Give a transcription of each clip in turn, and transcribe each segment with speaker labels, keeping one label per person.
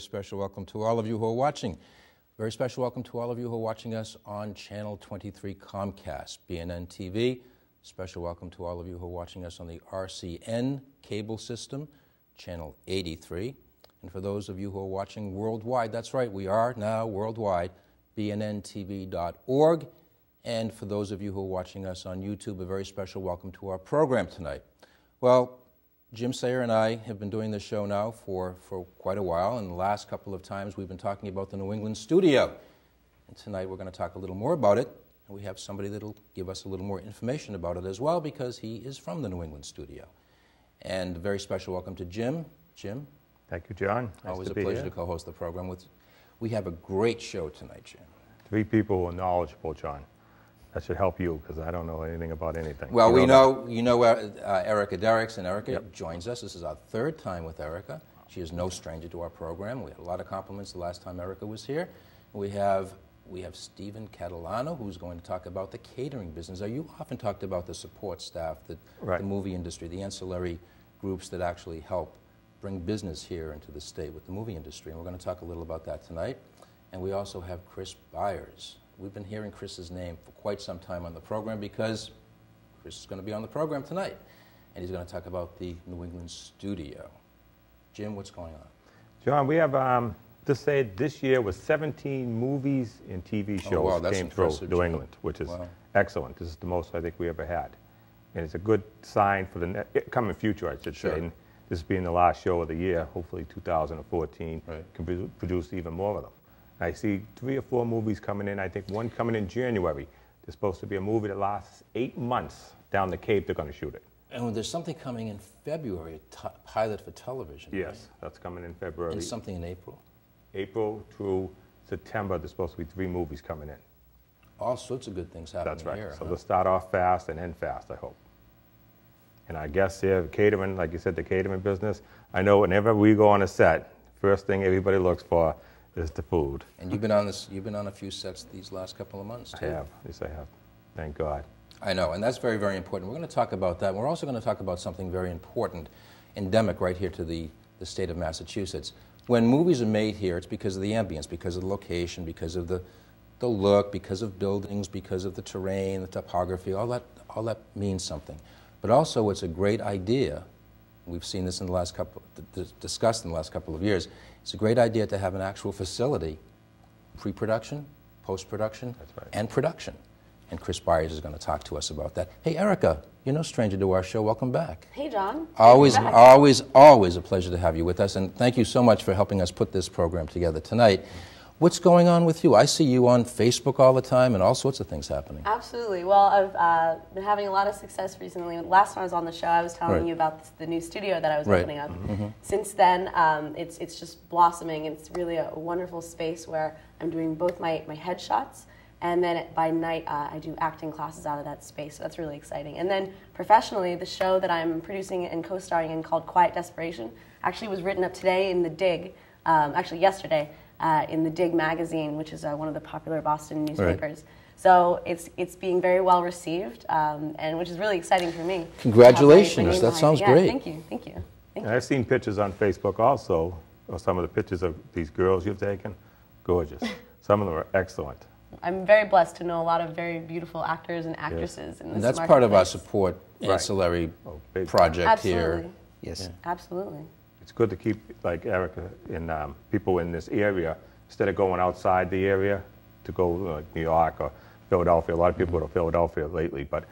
Speaker 1: Special welcome to all of you who are watching. Very special welcome to all of you who are watching us on Channel 23 Comcast, BNN TV. Special welcome to all of you who are watching us on the RCN cable system, Channel 83. And for those of you who are watching worldwide, that's right, we are now worldwide, bnntv.org. And for those of you who are watching us on YouTube, a very special welcome to our program tonight. Well, Jim Saya and I have been doing this show now for, for quite a while, and the last couple of times we've been talking about the New England studio. And tonight we're going to talk a little more about it, and we have somebody that'll give us a little more information about it as well because he is from the New England studio. And a very special welcome to Jim. Jim.
Speaker 2: Thank you, John.
Speaker 1: Nice Always
Speaker 2: a
Speaker 1: pleasure
Speaker 2: here.
Speaker 1: to co-host the program with. We have a great show tonight, Jim.
Speaker 2: Three people who are knowledgeable, John. That should help you because I don't know anything about anything.
Speaker 1: Well, you we know, you know uh, uh, Erica Derricks, and Erica yep. joins us. This is our third time with Erica. She is no stranger to our program. We had a lot of compliments the last time Erica was here. We have we have Stephen Catalano, who's going to talk about the catering business. Are you often talked about the support staff, the, right. the movie industry, the ancillary groups that actually help bring business here into the state with the movie industry, and we're going to talk a little about that tonight. And we also have Chris Byers, we've been hearing Chris's name for quite some time on the program because Chris is going to be on the program tonight. And he's going to talk about the New England studio. Jim, what's going on?
Speaker 2: John, we have, um, just said this year was 17 movies and TV shows
Speaker 1: oh, wow,
Speaker 2: came through New England, which is wow. excellent. This is the most I think we ever had. And it's a good sign for the coming future, I should sure. say. And this being the last show of the year, hopefully 2014 right. can produce even more of them. I see three or four movies coming in. I think one coming in January. There's supposed to be a movie that lasts eight months down the Cape. They're going to shoot it.
Speaker 1: And there's something coming in February, a pilot for television.
Speaker 2: Yes,
Speaker 1: right?
Speaker 2: that's coming in February.
Speaker 1: And something in April.
Speaker 2: April through September, there's supposed to be three movies coming in.
Speaker 1: All sorts of good things happening
Speaker 2: That's right.
Speaker 1: Here,
Speaker 2: so
Speaker 1: huh?
Speaker 2: they'll start off fast and end fast, I hope. And I guess yeah, catering, like you said, the catering business. I know whenever we go on a set, first thing everybody looks for is the food.
Speaker 1: And you've been on this. You've been on a few sets these last couple of months too.
Speaker 2: I have. Yes, I have. Thank God.
Speaker 1: I know, and that's very, very important. We're going to talk about that. We're also going to talk about something very important, endemic right here to the, the state of Massachusetts. When movies are made here, it's because of the ambience, because of the location, because of the, the look, because of buildings, because of the terrain, the topography. All that, all that means something. But also, it's a great idea. We've seen this in the last couple, discussed in the last couple of years it's a great idea to have an actual facility, pre-production, post-production,
Speaker 2: right.
Speaker 1: and production. And Chris Byers is going to talk to us about that. Hey, Erica, you're no stranger to our show. Welcome back.
Speaker 3: Hey, John.
Speaker 1: Always, always, always a pleasure to have you with us. And thank you so much for helping us put this program together tonight. What's going on with you? I see you on Facebook all the time and all sorts of things happening.
Speaker 3: Absolutely. Well, I've uh, been having a lot of success recently. Last time I was on the show, I was telling
Speaker 1: right.
Speaker 3: you about the new studio that I was
Speaker 1: right.
Speaker 3: opening up.
Speaker 1: Mm-hmm.
Speaker 3: Since then, um, it's, it's just blossoming. It's really a wonderful space where I'm doing both my, my headshots and then by night uh, I do acting classes out of that space. So that's really exciting. And then professionally, the show that I'm producing and co-starring in called Quiet Desperation actually was written up today in the Dig, um, actually yesterday uh, in the Dig magazine, which is uh, one of the popular Boston newspapers. Right. So it's it's being very well received, um, and which is really exciting for me.
Speaker 1: Congratulations! That sounds
Speaker 3: yeah,
Speaker 1: great.
Speaker 3: Thank you, thank you. Thank
Speaker 2: I've seen pictures on Facebook also, of some of the pictures of these girls you've taken. Gorgeous. some of them are excellent.
Speaker 3: I'm very blessed to know a lot of very beautiful actors and actresses
Speaker 1: yes.
Speaker 3: in this
Speaker 1: And that's part of our support
Speaker 2: right.
Speaker 1: ancillary
Speaker 2: oh,
Speaker 1: project
Speaker 3: Absolutely.
Speaker 1: here.
Speaker 3: Yes. Yeah. Absolutely
Speaker 2: it's good to keep like Erica and um, people in this area instead of going outside the area to go like New York or Philadelphia. A lot of people go to Philadelphia lately, but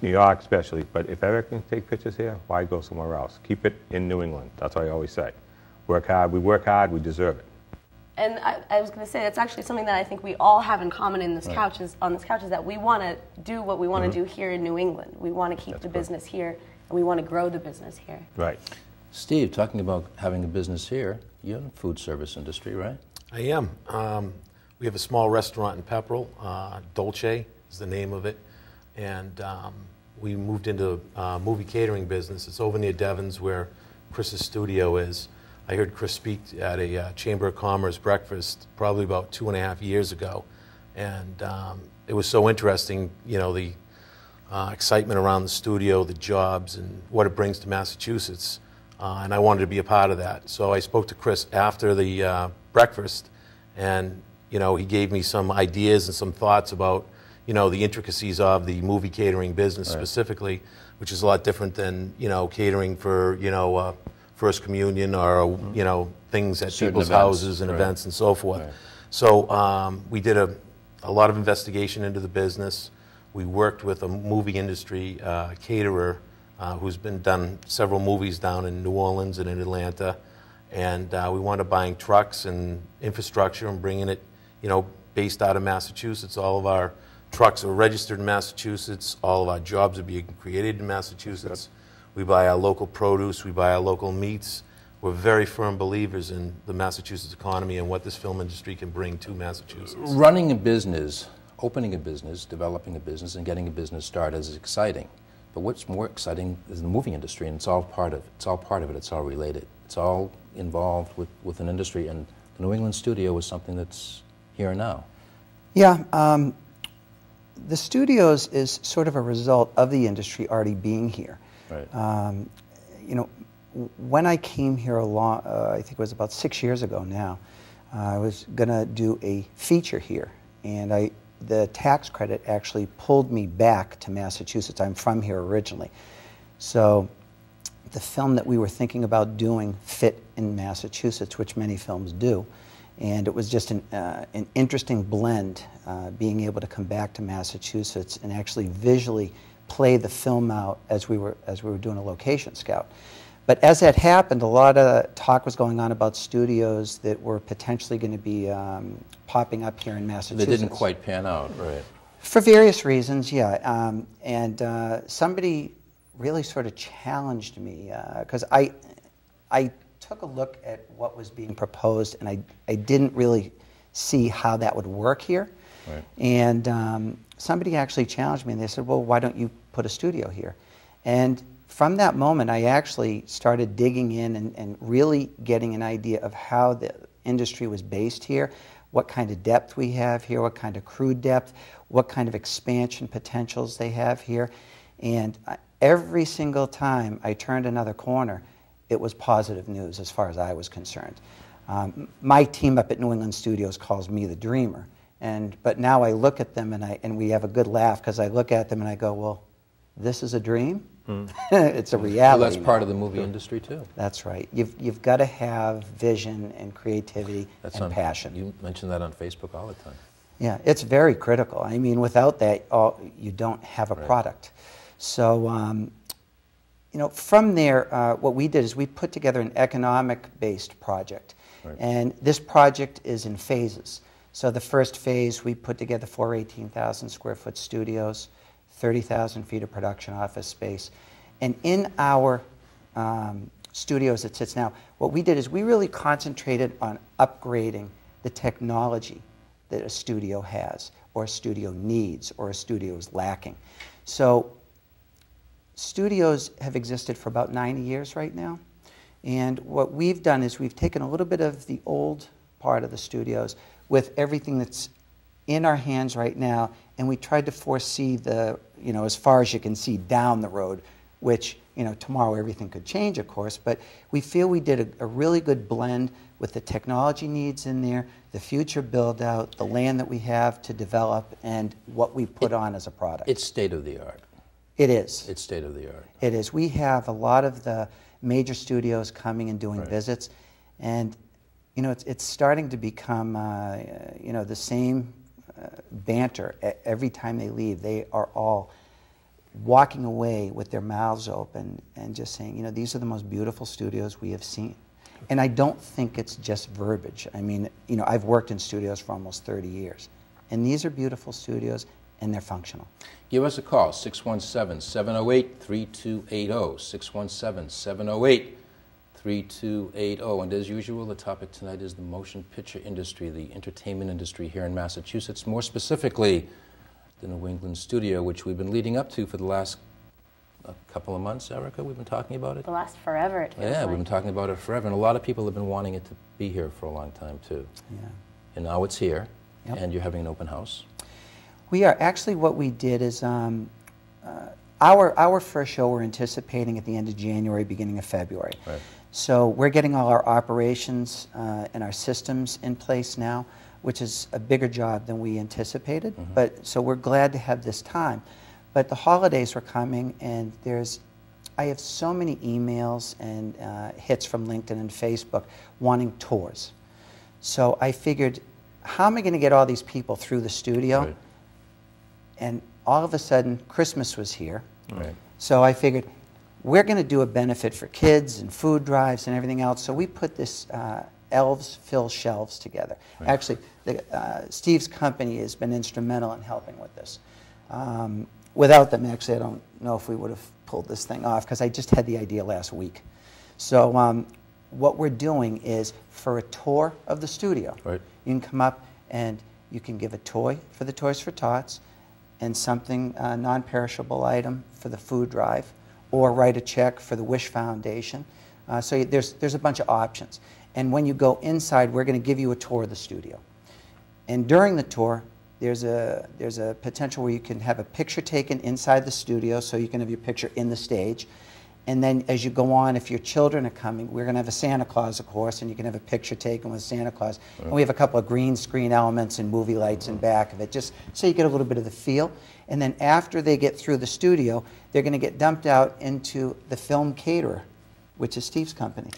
Speaker 2: New York especially. But if Eric can take pictures here, why go somewhere else? Keep it in New England. That's what I always say. Work hard. We work hard. We deserve it.
Speaker 3: And I, I was going to say that's actually something that I think we all have in common in this right. couch is on this couch is that we want to do what we want to mm -hmm. do here in New England. We want to keep that's the good. business here, and we want to grow the business here.
Speaker 2: Right.
Speaker 1: Steve, talking about having a business here, you're in the food service industry, right?
Speaker 4: I am. Um, we have a small restaurant in Pepperell. Uh, Dolce is the name of it. And um, we moved into uh, movie catering business. It's over near Devens where Chris's studio is. I heard Chris speak at a uh, Chamber of Commerce breakfast probably about two and a half years ago. And um, it was so interesting, you know, the uh, excitement around the studio, the jobs, and what it brings to Massachusetts. Uh, and I wanted to be a part of that. So I spoke to Chris after the uh, breakfast, and you know he gave me some ideas and some thoughts about you know the intricacies of the movie catering business right. specifically, which is a lot different than you know catering for you know uh, first communion or mm-hmm. you know things at Certain people's events. houses and right. events and so forth. Right. So um, we did a, a lot of investigation into the business. We worked with a movie industry uh, caterer uh, who's been done several movies down in New Orleans and in Atlanta. And uh, we wound up buying trucks and infrastructure and bringing it, you know, based out of Massachusetts. All of our trucks are registered in Massachusetts. All of our jobs are being created in Massachusetts. We buy our local produce. We buy our local meats. We're very firm believers in the Massachusetts economy and what this film industry can bring to Massachusetts.
Speaker 1: Running a business, opening a business, developing a business, and getting a business started is exciting. But what's more exciting is the movie industry, and it's all part of it's all part of it. It's all related. It's all involved with, with an industry, and the New England studio is something that's here now.
Speaker 5: Yeah, um, the studios is sort of a result of the industry already being here.
Speaker 1: Right.
Speaker 5: Um, you know, when I came here a long, uh, I think it was about six years ago now, uh, I was going to do a feature here, and I the tax credit actually pulled me back to Massachusetts. I'm from here originally. So the film that we were thinking about doing fit in Massachusetts, which many films do. And it was just an, uh, an interesting blend, uh, being able to come back to Massachusetts and actually visually play the film out as we were, as we were doing a location scout. But as that happened, a lot of talk was going on about studios that were potentially going to be um, popping up here in Massachusetts.
Speaker 1: They didn't quite pan out, right?
Speaker 5: For various reasons, yeah. Um, and uh, somebody really sort of challenged me because uh, I, I took a look at what was being proposed and I, I didn't really see how that would work here.
Speaker 1: Right.
Speaker 5: And um, somebody actually challenged me and they said, well, why don't you put a studio here? And from that moment, I actually started digging in and, and, really getting an idea of how the industry was based here, what kind of depth we have here, what kind of crew depth, what kind of expansion potentials they have here. And every single time I turned another corner, it was positive news as far as I was concerned. Um, my team up at New England Studios calls me the dreamer. And, but now I look at them and, I, and we have a good laugh because I look at them and I go, well, this is a dream? Mm. it's a reality.
Speaker 1: Well, that's part of the movie industry too.
Speaker 5: That's right. You've, you've got to have vision and creativity that's and
Speaker 1: on,
Speaker 5: passion.
Speaker 1: You mention that on Facebook all the time.
Speaker 5: Yeah, it's very critical. I mean, without that, all, you don't have a right. product. So, um, you know, from there, uh, what we did is we put together an economic-based project. Right. And this project is in phases. So the first phase, we put together four 18,000 square foot studios. 30,000 feet of production office space. And in our um, studios it sits now, what we did is we really concentrated on upgrading the technology that a studio has, or a studio needs, or a studio is lacking. So studios have existed for about 90 years right now. And what we've done is we've taken a little bit of the old part of the studios with everything that's in our hands right now, and we tried to foresee the, you know, as far as you can see down the road, which, you know, tomorrow everything could change, of course, but we feel we did a, a really good blend with the technology needs in there, the future build out, the land that we have to develop, and what we put it, on as a product.
Speaker 1: It's state of the art.
Speaker 5: It is.
Speaker 1: It's state of the art.
Speaker 5: It is. We have a lot of the major studios coming and doing right. visits, and you know, it's, it's starting to become, uh, you know, the same banter every time they leave. They are all walking away with their mouths open and just saying, you know, these are the most beautiful studios we have seen. And I don't think it's just verbiage. I mean, you know, I've worked in studios for almost 30 years. And these are beautiful studios and they're functional.
Speaker 1: Give us a call, 617 708 3280. 617 708 3280. And as usual, the topic tonight is the motion picture industry, the entertainment industry here in Massachusetts, more specifically the New England studio, which we've been leading up to for the last a couple of months, Erica. We've been talking about it.
Speaker 3: The last forever. It
Speaker 1: yeah,
Speaker 3: like.
Speaker 1: we've been talking about it forever, and a lot of people have been wanting it to be here for a long time too.
Speaker 5: Yeah.
Speaker 1: And now it's here,
Speaker 5: yep.
Speaker 1: and you're having an open house.
Speaker 5: We are actually. What we did is um, uh, our, our first show we're anticipating at the end of January, beginning of February.
Speaker 1: Right.
Speaker 5: So we're getting all our operations uh, and our systems in place now, which is a bigger job than we anticipated.
Speaker 1: Mm-hmm.
Speaker 5: But so we're glad to have this time. But the holidays are coming, and there's I have so many emails and uh, hits from LinkedIn and Facebook wanting tours. So I figured, how am I going to get all these people through the studio?
Speaker 1: Right.
Speaker 5: And all of a sudden, Christmas was here.
Speaker 1: Right.
Speaker 5: So I figured, we're going to do a benefit for kids and food drives and everything else. So we put this uh, Elves Fill Shelves together. Actually, the, uh, Steve's company has been instrumental in helping with this. Um, without them, actually, I don't know if we would have pulled this thing off because I just had the idea last week. So um, what we're doing is for a tour of the studio,
Speaker 1: Right.
Speaker 5: you can come up and you can give a toy for the Toys for Tots and something, a non-perishable item for the food drive, or write a check for the Wish Foundation. Uh, so there's, there's a bunch of options. And when you go inside, we're going to give you a tour of the studio. And during the tour, there's a, there's a potential where you can have a picture taken inside the studio, so you can have your picture in the stage. And then as you go on, if your children are coming, we're going to have a Santa Claus, of course, and you can have a picture taken with Santa Claus. And we have a couple of green screen elements and movie lights in back of it, just so you get a little bit of the feel. And then after they get through the studio, they're going to get dumped out into the film caterer, which is Steve's company.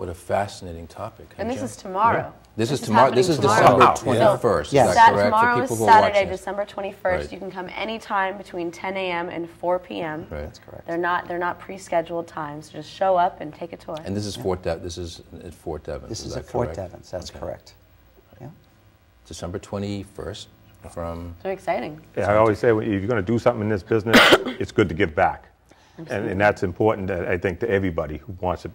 Speaker 1: What a fascinating topic. huh,
Speaker 3: And this
Speaker 1: Jim?
Speaker 3: is tomorrow.
Speaker 1: This is tomorrow. This is
Speaker 3: happening
Speaker 1: December
Speaker 3: tomorrow.
Speaker 1: 21st.
Speaker 5: Yes.
Speaker 1: Is
Speaker 3: That
Speaker 1: that correct?
Speaker 3: tomorrow
Speaker 1: for
Speaker 3: is
Speaker 1: people who are watching
Speaker 3: Saturday. December 21st.
Speaker 1: Right.
Speaker 3: You can come anytime between 10 a.m. and 4 p.m.
Speaker 1: Right.
Speaker 5: That's correct.
Speaker 3: They're not they're not pre-scheduled times. So just show up and take a tour.
Speaker 1: And this is Fort De- This is at Fort Devens.
Speaker 5: This is
Speaker 1: that
Speaker 5: at Fort
Speaker 1: correct?
Speaker 5: Devens, that's
Speaker 1: Okay.
Speaker 5: correct. Yeah.
Speaker 1: December 21st from.
Speaker 3: so exciting.
Speaker 2: Yeah, I always say, if you're going to do something in this business, it's good to give back. And, and that's important, I think, to everybody who wants to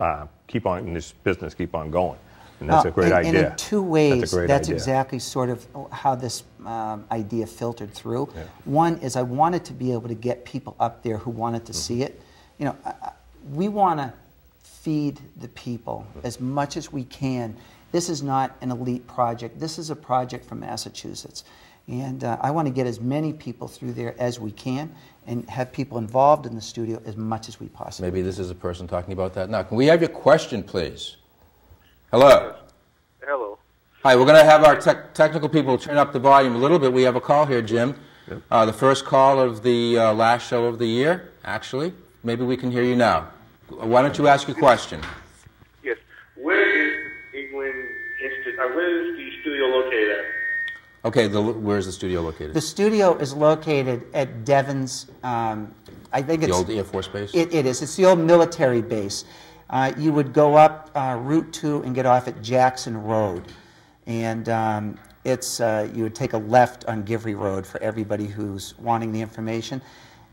Speaker 2: uh, keep on in this business, keep on going. And that's
Speaker 5: Uh,
Speaker 2: a great
Speaker 5: and,
Speaker 2: idea.
Speaker 5: And in two ways,
Speaker 2: That's idea.
Speaker 5: exactly sort of how this um, idea filtered through. One is I wanted to be able to get people up there who wanted to see it. You know, I- we want to feed the people as much as we can. This is not an elite project. This is a project from Massachusetts. And uh, I want to get as many people through there as we can and have people involved in the studio as much as we possibly
Speaker 1: Maybe this is a person talking about that now. Can we have your question, please? Hello.
Speaker 6: Hello.
Speaker 1: Hi, we're going to have our tech technical people turn up the volume a little bit. We have a call here, Jim. Uh, the first call of the uh, last show of the year, actually. Maybe we can hear you now. Why don't you ask your question?
Speaker 6: Yes. Where is England Institute? Uh, where is the studio located at?
Speaker 1: Okay, the, where's the studio located?
Speaker 5: The studio is located at Devens, um, I think
Speaker 1: the
Speaker 5: it's...
Speaker 1: old Air Force Base?
Speaker 5: It, it is. It's the old military base. Uh, you would go up uh, Route 2 and get off at Jackson Road. And um, it's, uh, you would take a left on Givry Road for everybody who's wanting the information.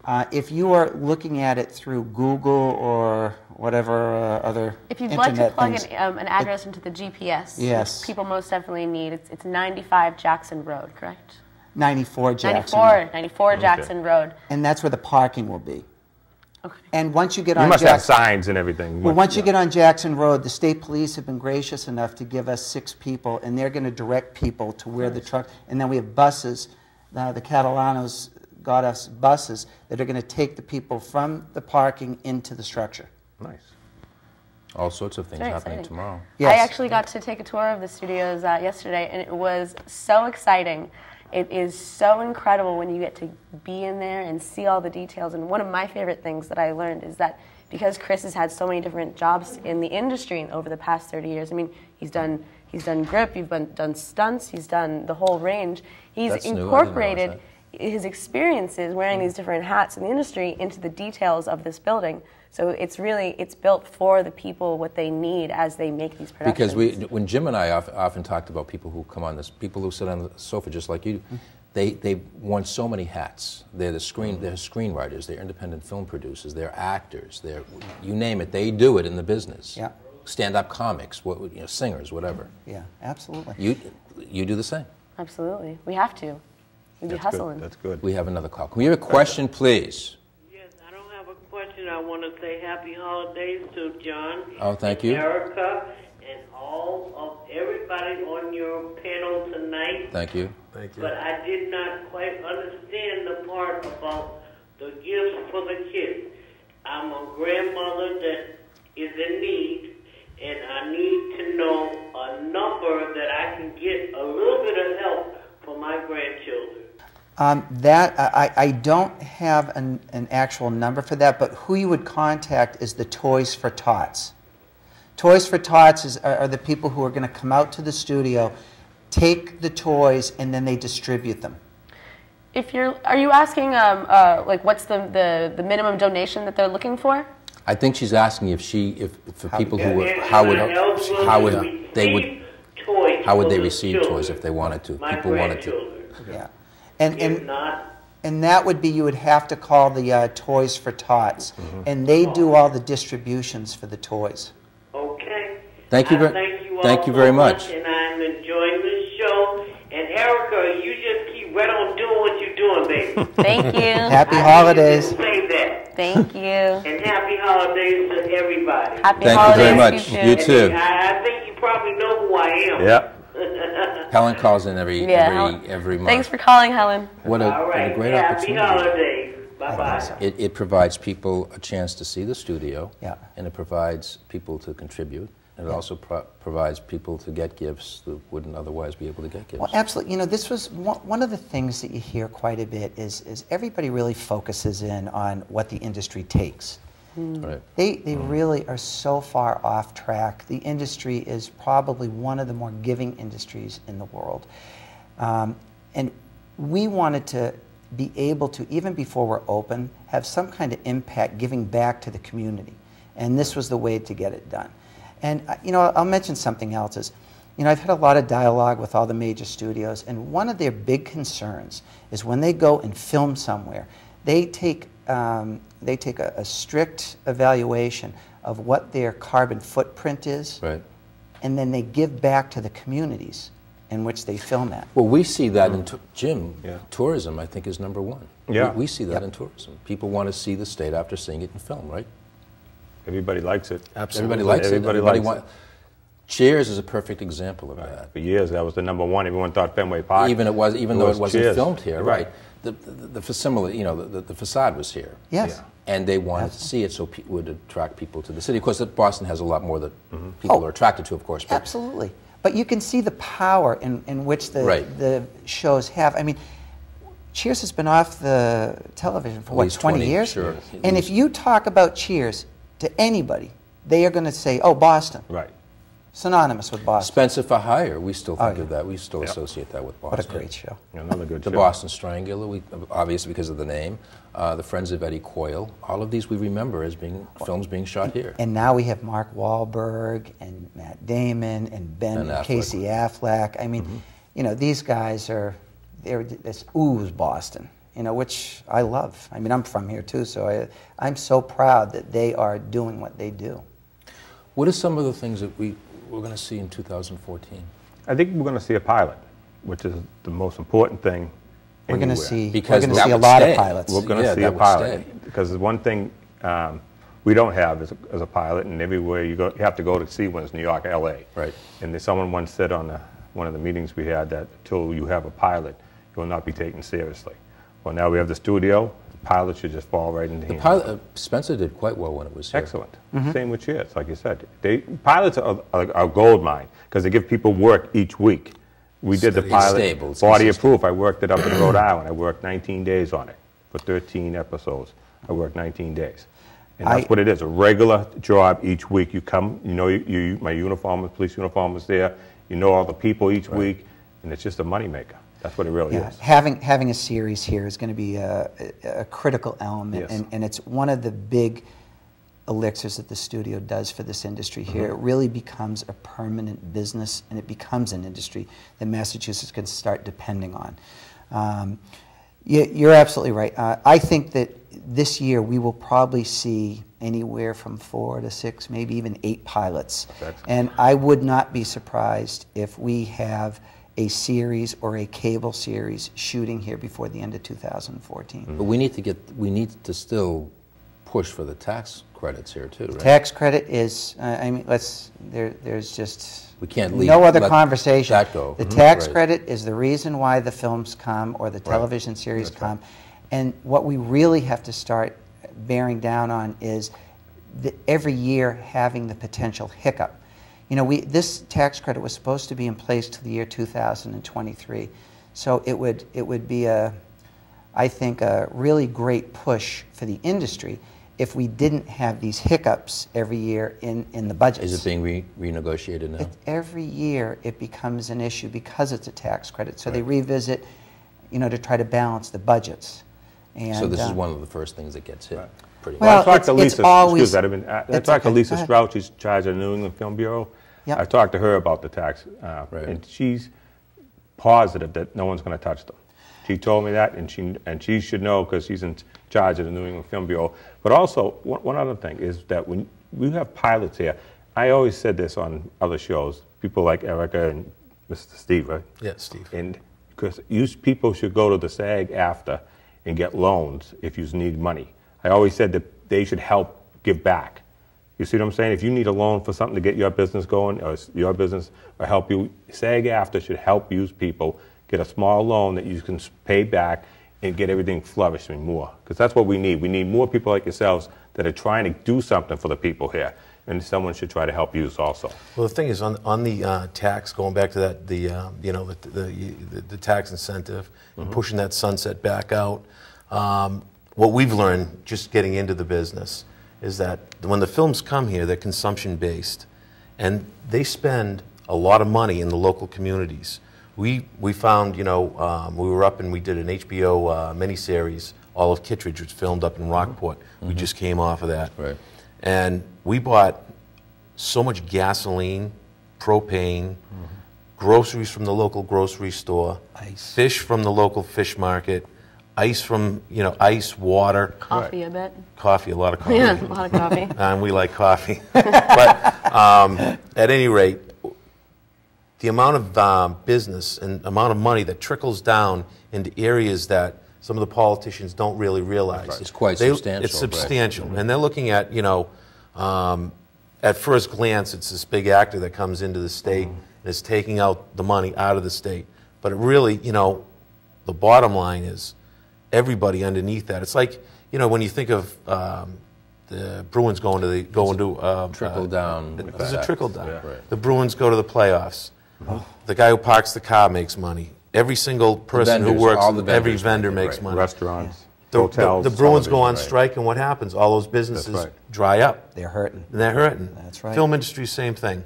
Speaker 5: Uh, if you are looking at it through Google or whatever uh, other
Speaker 3: If you'd
Speaker 5: internet
Speaker 3: like to plug
Speaker 5: things,
Speaker 3: an, um, an address into the GPS,
Speaker 5: Yes.
Speaker 3: which people most definitely need, it's, it's 95 Jackson Road, correct?
Speaker 5: 94 Jackson
Speaker 3: 94,
Speaker 5: Road.
Speaker 3: 94 Jackson Road.
Speaker 5: And that's where the parking will be.
Speaker 3: Okay.
Speaker 5: And once you get
Speaker 2: You
Speaker 5: on
Speaker 2: must have
Speaker 5: Jackson,
Speaker 2: signs and everything.
Speaker 5: Well, once you get on Jackson Road, the state police have been gracious enough to give us six people, and they're going to direct people to where the truck. And then we have buses. Uh, the Catalanos got us buses that are going to take the people from the parking into the structure.
Speaker 2: Nice.
Speaker 1: All sorts of things happening
Speaker 3: exciting.
Speaker 1: tomorrow.
Speaker 5: Yes.
Speaker 3: I actually got to take a tour of the studios uh, yesterday, and it was so exciting. It is so incredible when you get to be in there and see all the details. And one of my favorite things that I learned is that because Chris has had so many different jobs in the industry over the past 30 years, I mean, he's done he's done grip, he's been, done stunts, he's done the whole range. He's
Speaker 1: That's new. I didn't
Speaker 3: incorporated
Speaker 1: realize
Speaker 3: his experiences wearing these different hats in the industry into the details of this building. So it's really it's built for the people what they need as they make these productions.
Speaker 1: Because we, when Jim and I of- often talked about people who come on this, people who sit on the sofa just like you, mm-hmm. they they worn so many hats. They're the screen, they're screenwriters, they're independent film producers, they're actors, they're you name it, they do it in the business.
Speaker 5: Yeah.
Speaker 1: Stand-up comics, what, you know, singers, whatever.
Speaker 5: Yeah, absolutely.
Speaker 1: You you do the same.
Speaker 3: Absolutely, we have to. We be
Speaker 2: That's
Speaker 3: hustling.
Speaker 2: good. That's good.
Speaker 1: We have another call. Can we have a question, please?
Speaker 7: Yes, I don't have a question. I want to say happy holidays to John.
Speaker 1: Oh, thank you.
Speaker 7: Erica and all of everybody on your panel tonight.
Speaker 1: Thank you.
Speaker 4: Thank you.
Speaker 7: But I did not quite understand the part about the gifts for the kids. I'm a grandmother that is in need, and I need to know a number that I can get a little bit of help for my grandchildren.
Speaker 5: Um, that I, I don't have an, an actual number for that, but who you would contact is the Toys for Tots. Toys for Tots is, are, are the people who are going to come out to the studio, take the toys, and then they distribute them.
Speaker 3: If you're, are you asking, um, uh, like, what's the, the, the minimum donation that they're looking for?
Speaker 1: I think she's asking if she, if for
Speaker 5: How-
Speaker 1: people who
Speaker 7: And-
Speaker 1: would, how would, how would they would,
Speaker 7: toys
Speaker 1: how would they receive
Speaker 7: children,
Speaker 1: toys if they wanted to? People wanted to.
Speaker 7: grandchildren.
Speaker 5: Yeah. And,
Speaker 7: If
Speaker 5: and,
Speaker 7: not,
Speaker 5: and that would be you would have to call the uh, Toys for Tots,
Speaker 1: Mm-hmm.
Speaker 5: and they do all the distributions for the toys.
Speaker 7: okay.
Speaker 1: Thank you
Speaker 7: I thank you all
Speaker 1: thank you very much.
Speaker 7: And I'm enjoying the show. And Erica, you just keep right on doing what you're doing, baby.
Speaker 3: Thank you.
Speaker 5: Happy
Speaker 7: I
Speaker 5: holidays.
Speaker 7: need Say that.
Speaker 3: Thank you.
Speaker 7: And happy holidays to everybody.
Speaker 3: Happy
Speaker 1: Thank you very much.
Speaker 3: You
Speaker 1: You
Speaker 3: too.
Speaker 1: too.
Speaker 7: I, I think you probably know who I am.
Speaker 2: Yeah.
Speaker 1: Helen calls in every,
Speaker 3: Yeah,
Speaker 1: every,
Speaker 3: Helen-
Speaker 1: every month.
Speaker 3: Thanks for calling, Helen.
Speaker 1: What a,
Speaker 7: All
Speaker 1: what
Speaker 7: right.
Speaker 1: a great
Speaker 7: happy
Speaker 1: opportunity.
Speaker 7: holidays. Bye bye.
Speaker 1: It, it provides people a chance to see the studio,
Speaker 5: Yeah.
Speaker 1: and it provides people to contribute, and it also pro- provides people to get gifts that wouldn't otherwise be able to get gifts.
Speaker 5: Well, absolutely. You know, this was one one of the things that you hear quite a bit is, is everybody really focuses in on what the industry takes.
Speaker 1: Right.
Speaker 5: They, they really are so far off track. The industry is probably one of the more giving industries in the world. Um, and we wanted to be able to, even before we're open, have some kind of impact giving back to the community. And this was the way to get it done. And, uh, you know, I'll mention something else is, you know, I've had a lot of dialogue with all the major studios, and one of their big concerns is when they go and film somewhere, they take, um, they take a, a strict evaluation of what their carbon footprint is,
Speaker 1: Right.
Speaker 5: and then they give back to the communities in which they film at.
Speaker 1: Well, we see that in t- Jim.
Speaker 2: Yeah.
Speaker 1: Tourism, I think, is number one.
Speaker 2: Yeah.
Speaker 1: We, we see that
Speaker 5: Yep.
Speaker 1: in tourism. People want to see the state after seeing it in film, right?
Speaker 2: Everybody likes it.
Speaker 4: Absolutely.
Speaker 1: Everybody likes
Speaker 2: Everybody
Speaker 1: it. Everybody
Speaker 2: likes
Speaker 1: want- Cheers is a perfect example of that.
Speaker 2: For years, that was the number one. Everyone thought Fenway Park.
Speaker 1: Even it was, even though
Speaker 2: was
Speaker 1: it wasn't
Speaker 2: Cheers.
Speaker 1: filmed here,
Speaker 2: You're
Speaker 1: right? The, the, the facsimile, you know, the, the facade was here.
Speaker 5: Yes.
Speaker 2: Yeah.
Speaker 1: And they wanted to see it so it would attract people to the city. Of course, Boston has a lot more that mm-hmm. people
Speaker 5: Oh.
Speaker 1: are attracted to, of course. But
Speaker 5: Absolutely. But you can see the power in, in which the,
Speaker 1: Right.
Speaker 5: the shows have. I mean, Cheers has been off the television for
Speaker 1: At
Speaker 5: what, 20,
Speaker 1: 20,
Speaker 5: years?
Speaker 1: sure.
Speaker 5: And if you talk about Cheers to anybody, they are going to say, oh, Boston.
Speaker 2: Right.
Speaker 5: Synonymous with Boston.
Speaker 1: Spencer for Hire, we still
Speaker 5: Oh,
Speaker 1: think
Speaker 5: yeah.
Speaker 1: of that. We still
Speaker 2: Yeah.
Speaker 1: associate that with Boston.
Speaker 5: What a great show.
Speaker 2: Another good
Speaker 1: The
Speaker 2: show.
Speaker 1: Boston Strangler, we, obviously because of the name. Uh, the Friends of Eddie Coyle. All of these we remember as being films being shot here.
Speaker 5: And now we have Mark Wahlberg and Matt Damon and Ben
Speaker 1: Ben Affleck. Mm-hmm.
Speaker 5: Casey Affleck. I mean, you know, these guys are, they're, this ooze Boston, you know, which I love. I mean, I'm from here too, so I, I'm so proud that they are doing what they do.
Speaker 1: What are some of the things that we, we're going to see in 2014?
Speaker 2: I think we're going to see a pilot, which is the most important thing.
Speaker 5: We're going to see,
Speaker 1: Because
Speaker 5: we're going to see a lot
Speaker 1: stay.
Speaker 5: of pilots.
Speaker 2: We're going to
Speaker 1: Yeah,
Speaker 2: see a pilot
Speaker 1: stay.
Speaker 2: because the one thing um, we don't have as a, as a pilot, and everywhere you go, you have to go to see one is New York, L.A.
Speaker 1: Right.
Speaker 2: And there's someone once said on the, one of the meetings we had that until you have a pilot, you will not be taken seriously. Well, now we have the studio. Pilot should just fall right into
Speaker 1: The pilot, uh, Spencer did quite well when it was here.
Speaker 2: Excellent. Same with Cheers, like you said. They, pilots are, are, are gold mine because they give people work each week. We did the pilot,
Speaker 1: Stable, it's
Speaker 2: Body of Proof. I worked it up in Rhode Island. I worked 19 days on it for 13 episodes. I worked 19 days. And that's
Speaker 5: I-
Speaker 2: what it is, a regular job each week. You come, you know, you, you, my uniform, police uniform is there. You know all the people each week, and it's just a moneymaker. That's what it really
Speaker 5: Yeah,
Speaker 2: is.
Speaker 5: having having a series here is going to be a, a, a critical element,
Speaker 2: Yes.
Speaker 5: and, and it's one of the big elixirs that the studio does for this industry
Speaker 2: Mm-hmm.
Speaker 5: here. It really becomes a permanent business, and it becomes an industry that Massachusetts can start depending on. Um, you, you're absolutely right. Uh, I think that this year we will probably see anywhere from four to six, maybe even eight pilots. And I would not be surprised if we have a series or a cable series shooting here before the end of 2014.
Speaker 1: But we need to get, we need to still push for the tax credits here too, right?
Speaker 5: Tax credit is, uh, I mean, let's, there, there's just
Speaker 1: We can't leave-
Speaker 5: no other
Speaker 1: let
Speaker 5: conversation.
Speaker 1: that go.
Speaker 5: The
Speaker 1: Mhm.
Speaker 5: tax
Speaker 1: Right.
Speaker 5: credit is the reason why the films come or the television series come. And what we really have to start bearing down on is the, every year having the potential hiccup. You know, we, this tax credit was supposed to be in place to the year 2023. So it would, it would be a, I think, a really great push for the industry if we didn't have these hiccups every year in, in the budget.
Speaker 1: Is it being re renegotiated now?
Speaker 5: It, every year it becomes an issue because it's a tax credit. So right. they revisit, you know, to try to balance the budgets.
Speaker 1: And, so this is uh, one of the first things that gets hit. Right. Pretty
Speaker 5: well, well I talked to Lisa. Always,
Speaker 2: excuse me, I, I talked okay. to Lisa Strout, who's in charge of the New England Film Bureau. Yep. I talked to her about the tax, uh, right. and she's positive that no one's going to touch them. She told me that, and she and she should know because she's in charge of the New England Film Bureau. But also, one, one other thing is that when we have pilots here, I always said this on other shows. People like Erica and Mr. Steve, right?
Speaker 4: Yeah, Steve.
Speaker 2: And because you people should go to the SAG-AFTRA and get loans if you need money. I always said that they should help give back. You see what I'm saying? If you need a loan for something to get your business going or your business or help you, SAG-AFTRA should help use people get a small loan that you can pay back and get everything flourishing more. Because that's what we need. We need more people like yourselves that are trying to do something for the people here. And someone should try to help use also.
Speaker 4: Well, the thing is, on, on the uh, tax, going back to that, the uh, you know the, the, the, the tax incentive, mm-hmm. pushing that sunset back out. Um, what we've learned just getting into the business is that when the films come here, they're consumption based, and they spend a lot of money in the local communities. We, we found, you know, um, we were up and we did an HBO uh, miniseries, Olive Kitteridge, which filmed up in Rockport. Mm-hmm. We just came off of that.
Speaker 1: Right.
Speaker 4: And we bought so much gasoline, propane, mm-hmm. groceries from the local grocery store,
Speaker 5: ice.
Speaker 4: fish from the local fish market, ice from, you know, ice, water.
Speaker 3: Coffee, right. I bet.
Speaker 4: Coffee, a lot of coffee.
Speaker 3: Yeah, a lot of coffee.
Speaker 4: and we like coffee. but um, at any rate, the amount of um, business and amount of money that trickles down into areas that some of the politicians don't really realize.
Speaker 1: Right. It's quite they, substantial.
Speaker 4: It's substantial. Right. And they're looking at, you know, um, at first glance, it's this big actor that comes into the state mm-hmm. and is taking out the money out of the state. But it really, you know, the bottom line is everybody underneath that. It's like, you know, when you think of um, the Bruins going to the going to
Speaker 1: um, trickle uh, down.
Speaker 4: There's a trickle down. Yeah. Right. The Bruins go to the playoffs. Oh. The guy who parks the car makes money. Every single person
Speaker 1: vendors,
Speaker 4: who works,
Speaker 1: every
Speaker 4: vendor makes
Speaker 1: right.
Speaker 4: money.
Speaker 2: Restaurants,
Speaker 4: the,
Speaker 2: hotels.
Speaker 4: The, the Bruins go on right. strike, and what happens? All those businesses right. dry up.
Speaker 5: They're hurting.
Speaker 4: And they're hurting.
Speaker 5: That's right.
Speaker 4: Film industry, same thing.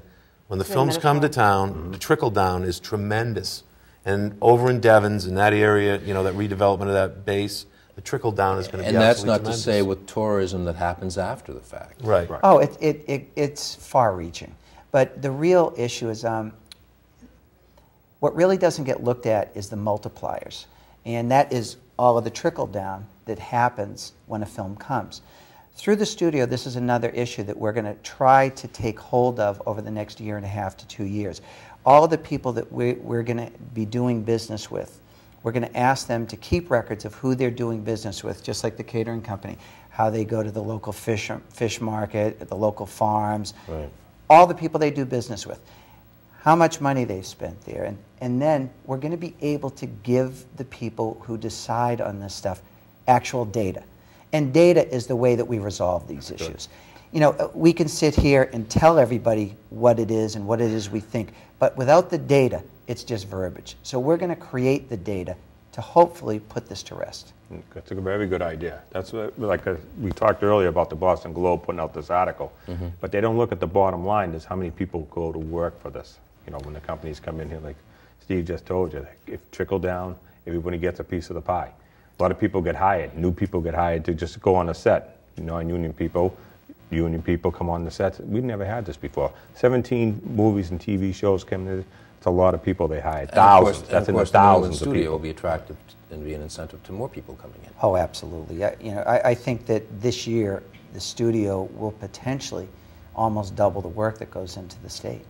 Speaker 4: When the films come to town, mm-hmm. the trickle down is tremendous. And over in Devens, in that area, you know, that redevelopment of that base, the trickle down is going to
Speaker 1: be
Speaker 4: And
Speaker 1: that's not
Speaker 4: tremendous.
Speaker 1: to say with tourism that happens after the fact.
Speaker 4: Right. right.
Speaker 5: Oh, it, it, it, it's far reaching. But the real issue is um, what really doesn't get looked at is the multipliers. And that is all of the trickle down that happens when a film comes. Through the studio, this is another issue that we're going to try to take hold of over the next year and a half to two years. All the people that we, we're going to be doing business with, we're going to ask them to keep records of who they're doing business with, just like the catering company, how they go to the local fish, fish market, the local farms, right. all the people they do business with how much money they've spent there. And, and then we're going to be able to give the people who decide on this stuff actual data. And data is the way that we resolve these issues. You know, uh, we can sit here and tell everybody what it is and what it is we think, but without the data, it's just verbiage. So we're going to create the data to hopefully put this to rest.
Speaker 2: That's a very good idea. That's what, like a, uh, we talked earlier about the Boston Globe putting out this article, mm-hmm. but they don't look at the bottom line. Is how many people go to work for this you know, when the companies come in here, like Steve just told you, if trickle down, everybody gets a piece of the pie. A lot of people get hired. New people get hired to just go on a set. You Non-union people, union people come on the sets. We've never had this before. 17 movies and TV shows came in. It's a lot of people they hired. Thousands.
Speaker 1: Course,
Speaker 2: That's
Speaker 1: in
Speaker 2: the thousands
Speaker 1: the
Speaker 2: of
Speaker 1: studio will be attractive and be an incentive to more people coming in.
Speaker 5: Oh, absolutely. I, you know, I, I think that this year the studio will potentially almost double the work that goes into the state.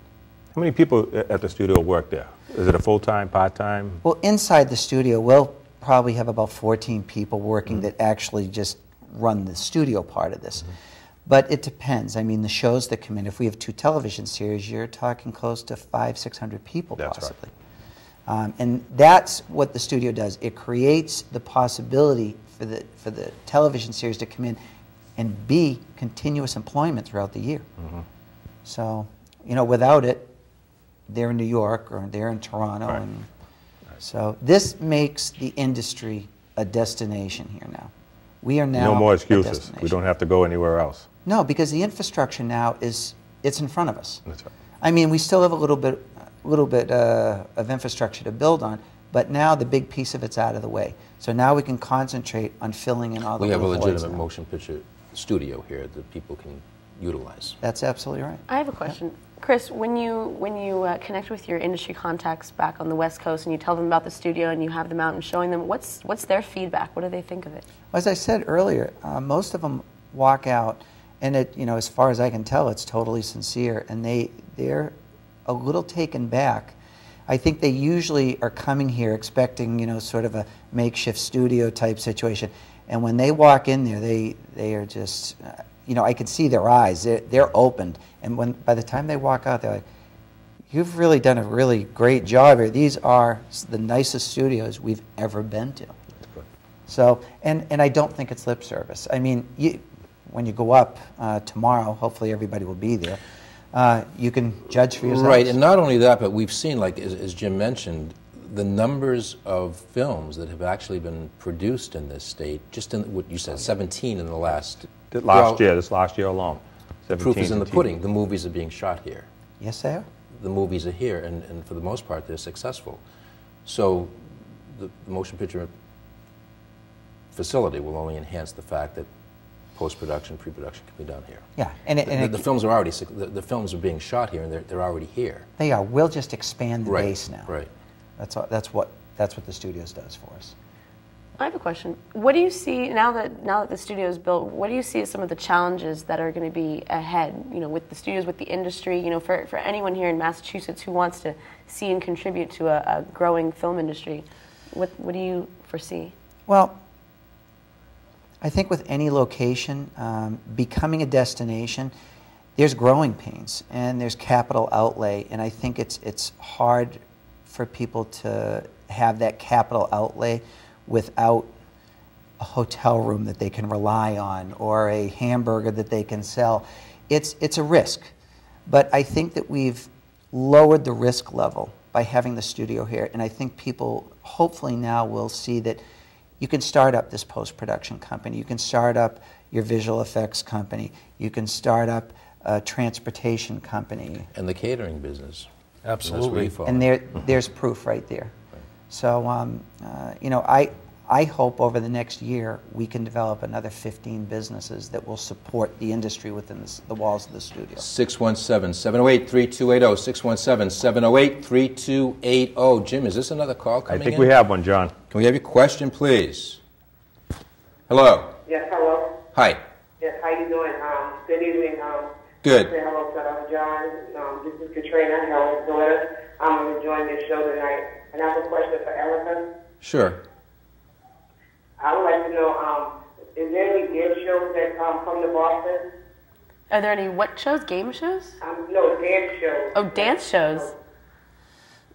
Speaker 2: How many people at the studio work there? Is it a full-time, part-time?
Speaker 5: Well, inside the studio, we'll probably have about 14 people working mm -hmm. that actually just run the studio part of this. Mm -hmm. But it depends. I mean, the shows that come in, if we have two television series, you're talking close to five, 600 people
Speaker 2: that's
Speaker 5: possibly. Right. Um, and that's what the studio does. It creates the possibility for the, for the television series to come in and be continuous employment throughout the year. Mm-hmm. So, you know, without it, they're in New York or they're in Toronto. Right. And right. So this makes the industry a destination here now. We are now
Speaker 2: no more excuses. We don't have to go anywhere else.
Speaker 5: No, because the infrastructure now is it's in front of us.
Speaker 2: That's right.
Speaker 5: I mean, we still have a little bit, little bit uh, of infrastructure to build on, but now the big piece of it's out of the way. So now we can concentrate on filling in all the.
Speaker 1: We have a
Speaker 5: legitimate
Speaker 1: motion picture studio here that people can utilize.
Speaker 5: That's absolutely right.
Speaker 3: I have a question. Chris, when you when you uh, connect with your industry contacts back on the West Coast and you tell them about the studio and you have them out and showing them, what's what's their feedback? What do they think of it?
Speaker 5: As I said earlier, uh, most of them walk out, and it you know as far as I can tell, it's totally sincere, and they they're a little taken back. I think they usually are coming here expecting you know sort of a makeshift studio type situation, and when they walk in there, they they are just. Uh, you know, I can see their eyes. They're, they're opened. And when, by the time they walk out, they're like, you've really done a really great job here. These are the nicest studios we've ever been to. So, and, and I don't think it's lip service. I mean, you, when you go up uh, tomorrow, hopefully everybody will be there. Uh, you can judge for yourself.
Speaker 1: Right, and not only that, but we've seen, like as, as, Jim mentioned, the numbers of films that have actually been produced in this state, just in what you said, 17 in the last
Speaker 2: last well, year, this last year alone.
Speaker 1: Proof is in the pudding. The movies are being shot here.
Speaker 5: Yes, they are.
Speaker 1: The movies are here, and, and for the most part, they're successful. So the, the motion picture facility will only enhance the fact that post-production, pre-production can be done here.
Speaker 5: Yeah,
Speaker 1: and, it, and the, it, the, films are already the, the, films are being shot here, and they're, they're already here.
Speaker 5: They are. We'll just expand the
Speaker 1: right,
Speaker 5: base now.
Speaker 1: Right.
Speaker 5: That's that's what that's what the studios does for us.
Speaker 3: I have a question. What do you see now that now that the studio is built? What do you see as some of the challenges that are going to be ahead? You know, with the studios, with the industry. You know, for for anyone here in Massachusetts who wants to see and contribute to a, a growing film industry, what what do you foresee?
Speaker 5: Well, I think with any location um, becoming a destination, there's growing pains and there's capital outlay, and I think it's it's hard for people to have that capital outlay without a hotel room that they can rely on or a hamburger that they can sell. It's, it's a risk. But I think that we've lowered the risk level by having the studio here. And I think people hopefully now will see that you can start up this post production company, you can start up your visual effects company, you can start up a transportation company.
Speaker 1: And the catering business.
Speaker 4: Absolutely.
Speaker 5: And there, there's proof right there. So, um, uh, you know, I, I hope over the next year we can develop another 15 businesses that will support the industry within the, the walls of the studio.
Speaker 1: 617 708 3280. 617 708 3280. Jim, is this another call coming
Speaker 2: I think
Speaker 1: in?
Speaker 2: we have one, John.
Speaker 1: Can we have your question, please? Hello.
Speaker 8: Yes, hello.
Speaker 1: Hi.
Speaker 8: Yes, how are you doing? Um, good evening. Um,
Speaker 1: good.
Speaker 8: Say hello to John. Um, this is Katrina, Helen's daughter. I'm enjoying your show tonight. And I have a question for Erica.
Speaker 1: Sure.
Speaker 8: I would like to know, um, is there any game shows that um, come to Boston?
Speaker 3: Are there any what shows? Game shows?
Speaker 8: Um, no, dance shows.
Speaker 3: Oh, dance shows.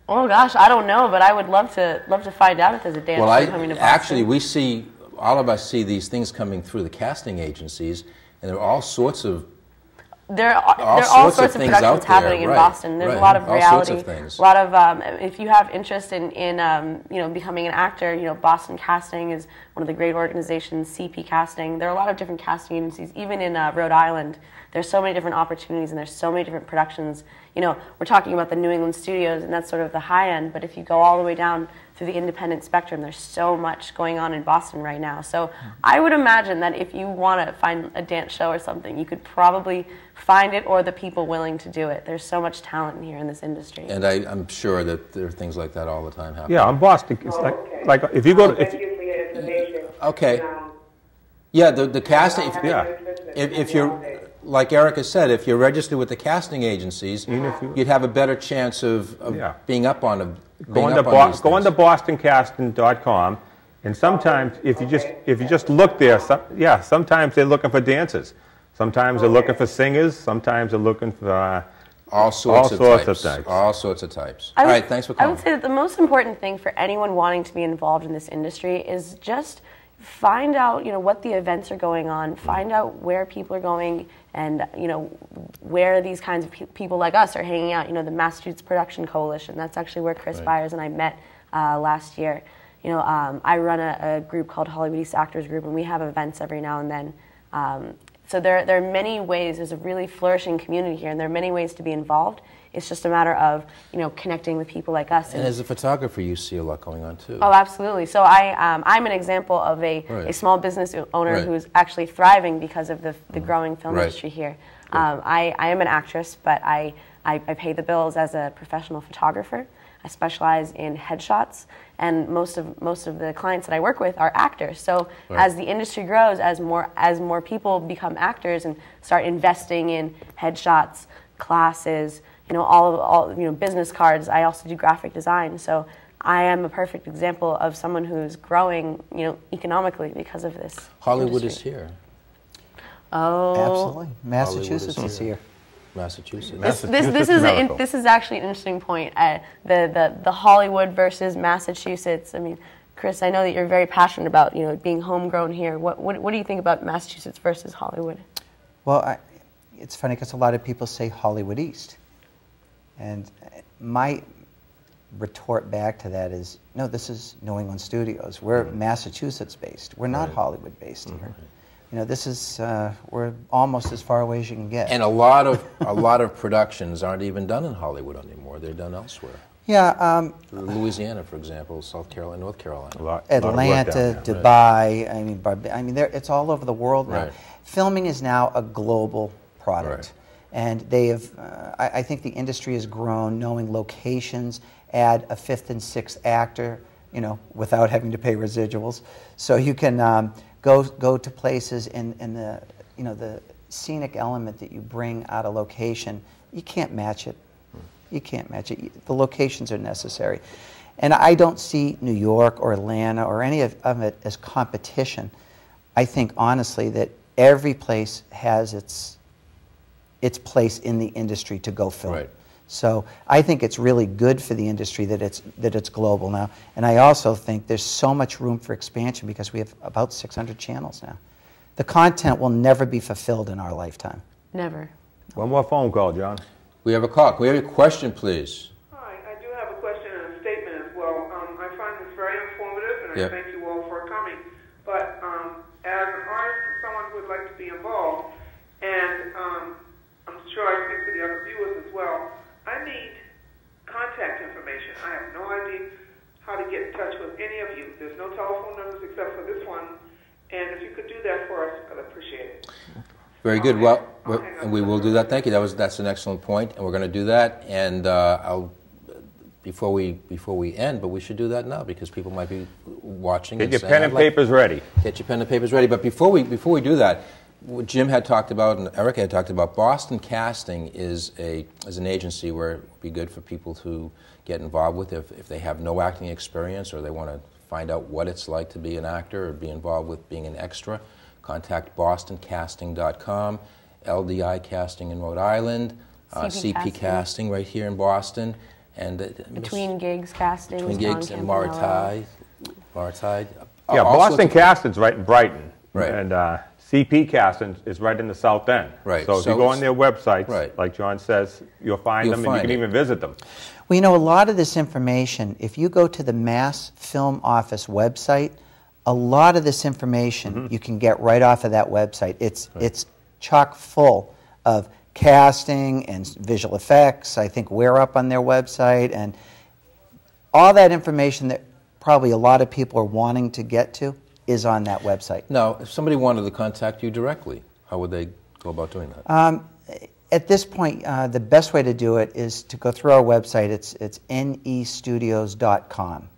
Speaker 3: Oh gosh, I don't know, but I would love to love to find out if there's a dance
Speaker 1: well, I,
Speaker 3: coming to Boston.
Speaker 1: Actually, we see all of us see these things coming through the casting agencies, and there are all sorts of
Speaker 3: there are, all there are all sorts of, of productions happening in Boston. There's right. a lot of reality,
Speaker 1: of
Speaker 3: a lot of. Um, if you have interest in, in um, you know becoming an actor, you know Boston Casting is one of the great organizations. CP Casting. There are a lot of different casting agencies, even in uh, Rhode Island. There's so many different opportunities, and there's so many different productions. You know, we're talking about the New England studios, and that's sort of the high end. But if you go all the way down through the independent spectrum. There's so much going on in Boston right now. So mm-hmm. I would imagine that if you want to find a dance show or something, you could probably find it or the people willing to do it. There's so much talent here in this industry.
Speaker 1: And I, am sure that there are things like that all the time happening.
Speaker 2: Yeah, in Boston, it's
Speaker 8: oh,
Speaker 2: like,
Speaker 8: okay.
Speaker 2: like if you go
Speaker 8: to...
Speaker 2: If,
Speaker 1: okay. Yeah, the, the casting, if,
Speaker 2: yeah.
Speaker 1: if, if you're, like Erica said, if you're registered with the casting agencies, you, would have a better chance of, of yeah. being up on a
Speaker 2: Go into, Bo- go into bostoncasting.com, and sometimes if you just if you just look there, some, yeah, sometimes they're looking for dancers, sometimes they're looking for singers, sometimes they're looking for uh,
Speaker 1: all sorts,
Speaker 2: all
Speaker 1: of,
Speaker 2: sorts
Speaker 1: types.
Speaker 2: of types.
Speaker 1: All sorts of types.
Speaker 3: Would,
Speaker 1: all right, thanks for calling.
Speaker 3: I would say that the most important thing for anyone wanting to be involved in this industry is just find out you know what the events are going on find out where people are going and you know where these kinds of pe- people like us are hanging out you know the massachusetts production coalition. That's actually where chris right. byers and i met uh, last year. You know um, i run a, a, group called hollywood east actors group and we have events every now and then. Um, so there, there are many ways. There's a really flourishing community here and there are many ways to be involved it's just a matter of you know connecting with people like us.
Speaker 1: And, and as a photographer, you see a lot going on too.
Speaker 3: Oh, absolutely. So I um, I'm an example of a, right. a small business owner right. who's actually thriving because of the, the mm. growing film right. industry here. Um, I, I am an actress, but I, I, I pay the bills as a professional photographer. I specialize in headshots, and most of most of the clients that I work with are actors. So right. as the industry grows, as more as more people become actors and start investing in headshots, classes, you know, all of all, you know, business cards. I also do graphic design. So I am a perfect example of someone who's growing, you know, economically because of this.
Speaker 1: Hollywood
Speaker 3: industry.
Speaker 1: is here.
Speaker 3: Oh,
Speaker 5: absolutely. Massachusetts is, is here.
Speaker 1: Massachusetts.
Speaker 3: This, this, this is a, this is actually an interesting point. Uh, the, the the Hollywood versus Massachusetts. I mean, Chris, I know that you're very passionate about you know being homegrown here. What what, what do you think about Massachusetts versus Hollywood?
Speaker 5: Well, I, it's funny because a lot of people say Hollywood East. And my retort back to that is, no, this is New England Studios. We're mm-hmm. Massachusetts based. We're not right. Hollywood based mm-hmm. here. You know, this is uh, we're almost as far away as you can get.
Speaker 1: And a lot of a lot of productions aren't even done in Hollywood anymore. They're done elsewhere.
Speaker 5: Yeah. Um,
Speaker 1: Louisiana, for example, South Carolina, North Carolina.
Speaker 5: Lot, Atlanta, Dubai. Right. I mean, I mean, it's all over the world now. Right. Filming is now a global product. And they have, uh, I, I, think the industry has grown knowing locations, add a fifth and sixth actor, you know, without having to pay residuals. So you can um, go, go to places and, and the, you know, the scenic element that you bring out of location, you can't match it. You can't match it. The locations are necessary. And I don't see New York or Atlanta or any of, of it as competition. I think honestly that every place has its its place in the industry to go film.
Speaker 1: Right.
Speaker 5: So I think it's really good for the industry that it's that it's global now, and I also think there's so much room for expansion because we have about 600 channels now. The content will never be fulfilled in our lifetime.
Speaker 3: Never.
Speaker 2: One more phone call, John.
Speaker 1: We have a call. Can we have a question, please?
Speaker 9: Hi, I do have a question and a statement as well. Um, I find this very informative, and yep. I thank you all for coming. But um, as an artist, someone who would like to be involved, and um, I'm sure I speak for the other viewers as well. I need contact information. I have no idea how to get in touch with any of you. There's no telephone numbers except for this one. And if you could do that for us, I'd appreciate it.
Speaker 1: Very good. Well, we will do that. Thank you. That was that's an excellent point, and we're going to do that. And uh, I'll before we before we end, but we should do that now because people might be watching.
Speaker 2: Get your pen and papers ready.
Speaker 1: Get your pen and papers ready. But before we before we do that, what Jim had talked about and Erica had talked about, Boston Casting is, a, is an agency where it would be good for people to get involved with if, if they have no acting experience or they want to find out what it's like to be an actor or be involved with being an extra. Contact bostoncasting.com, LDI Casting in Rhode Island,
Speaker 3: CP, uh, CP
Speaker 1: casting. casting. right here in Boston. and uh,
Speaker 3: Between Gigs Casting.
Speaker 1: Between Gigs and Maritide. Maritide.
Speaker 2: Yeah, uh, Boston Casting's right in Brighton.
Speaker 1: Right.
Speaker 2: And uh, CP Casting is right in the south end.
Speaker 1: Right.
Speaker 2: So if so you go on their websites, right. like John says, you'll find you'll them find and you can it. even visit them.
Speaker 5: Well, you know, a lot of this information, if you go to the Mass Film Office website, a lot of this information mm-hmm. you can get right off of that website. It's, right. it's chock full of casting and visual effects. I think we're up on their website and all that information that probably a lot of people are wanting to get to is on that website.
Speaker 1: Now, if somebody wanted to contact you directly, how would they go about doing that?
Speaker 5: Um, at this point, uh, the best way to do it is to go through our website. It's, it's nestudios.com.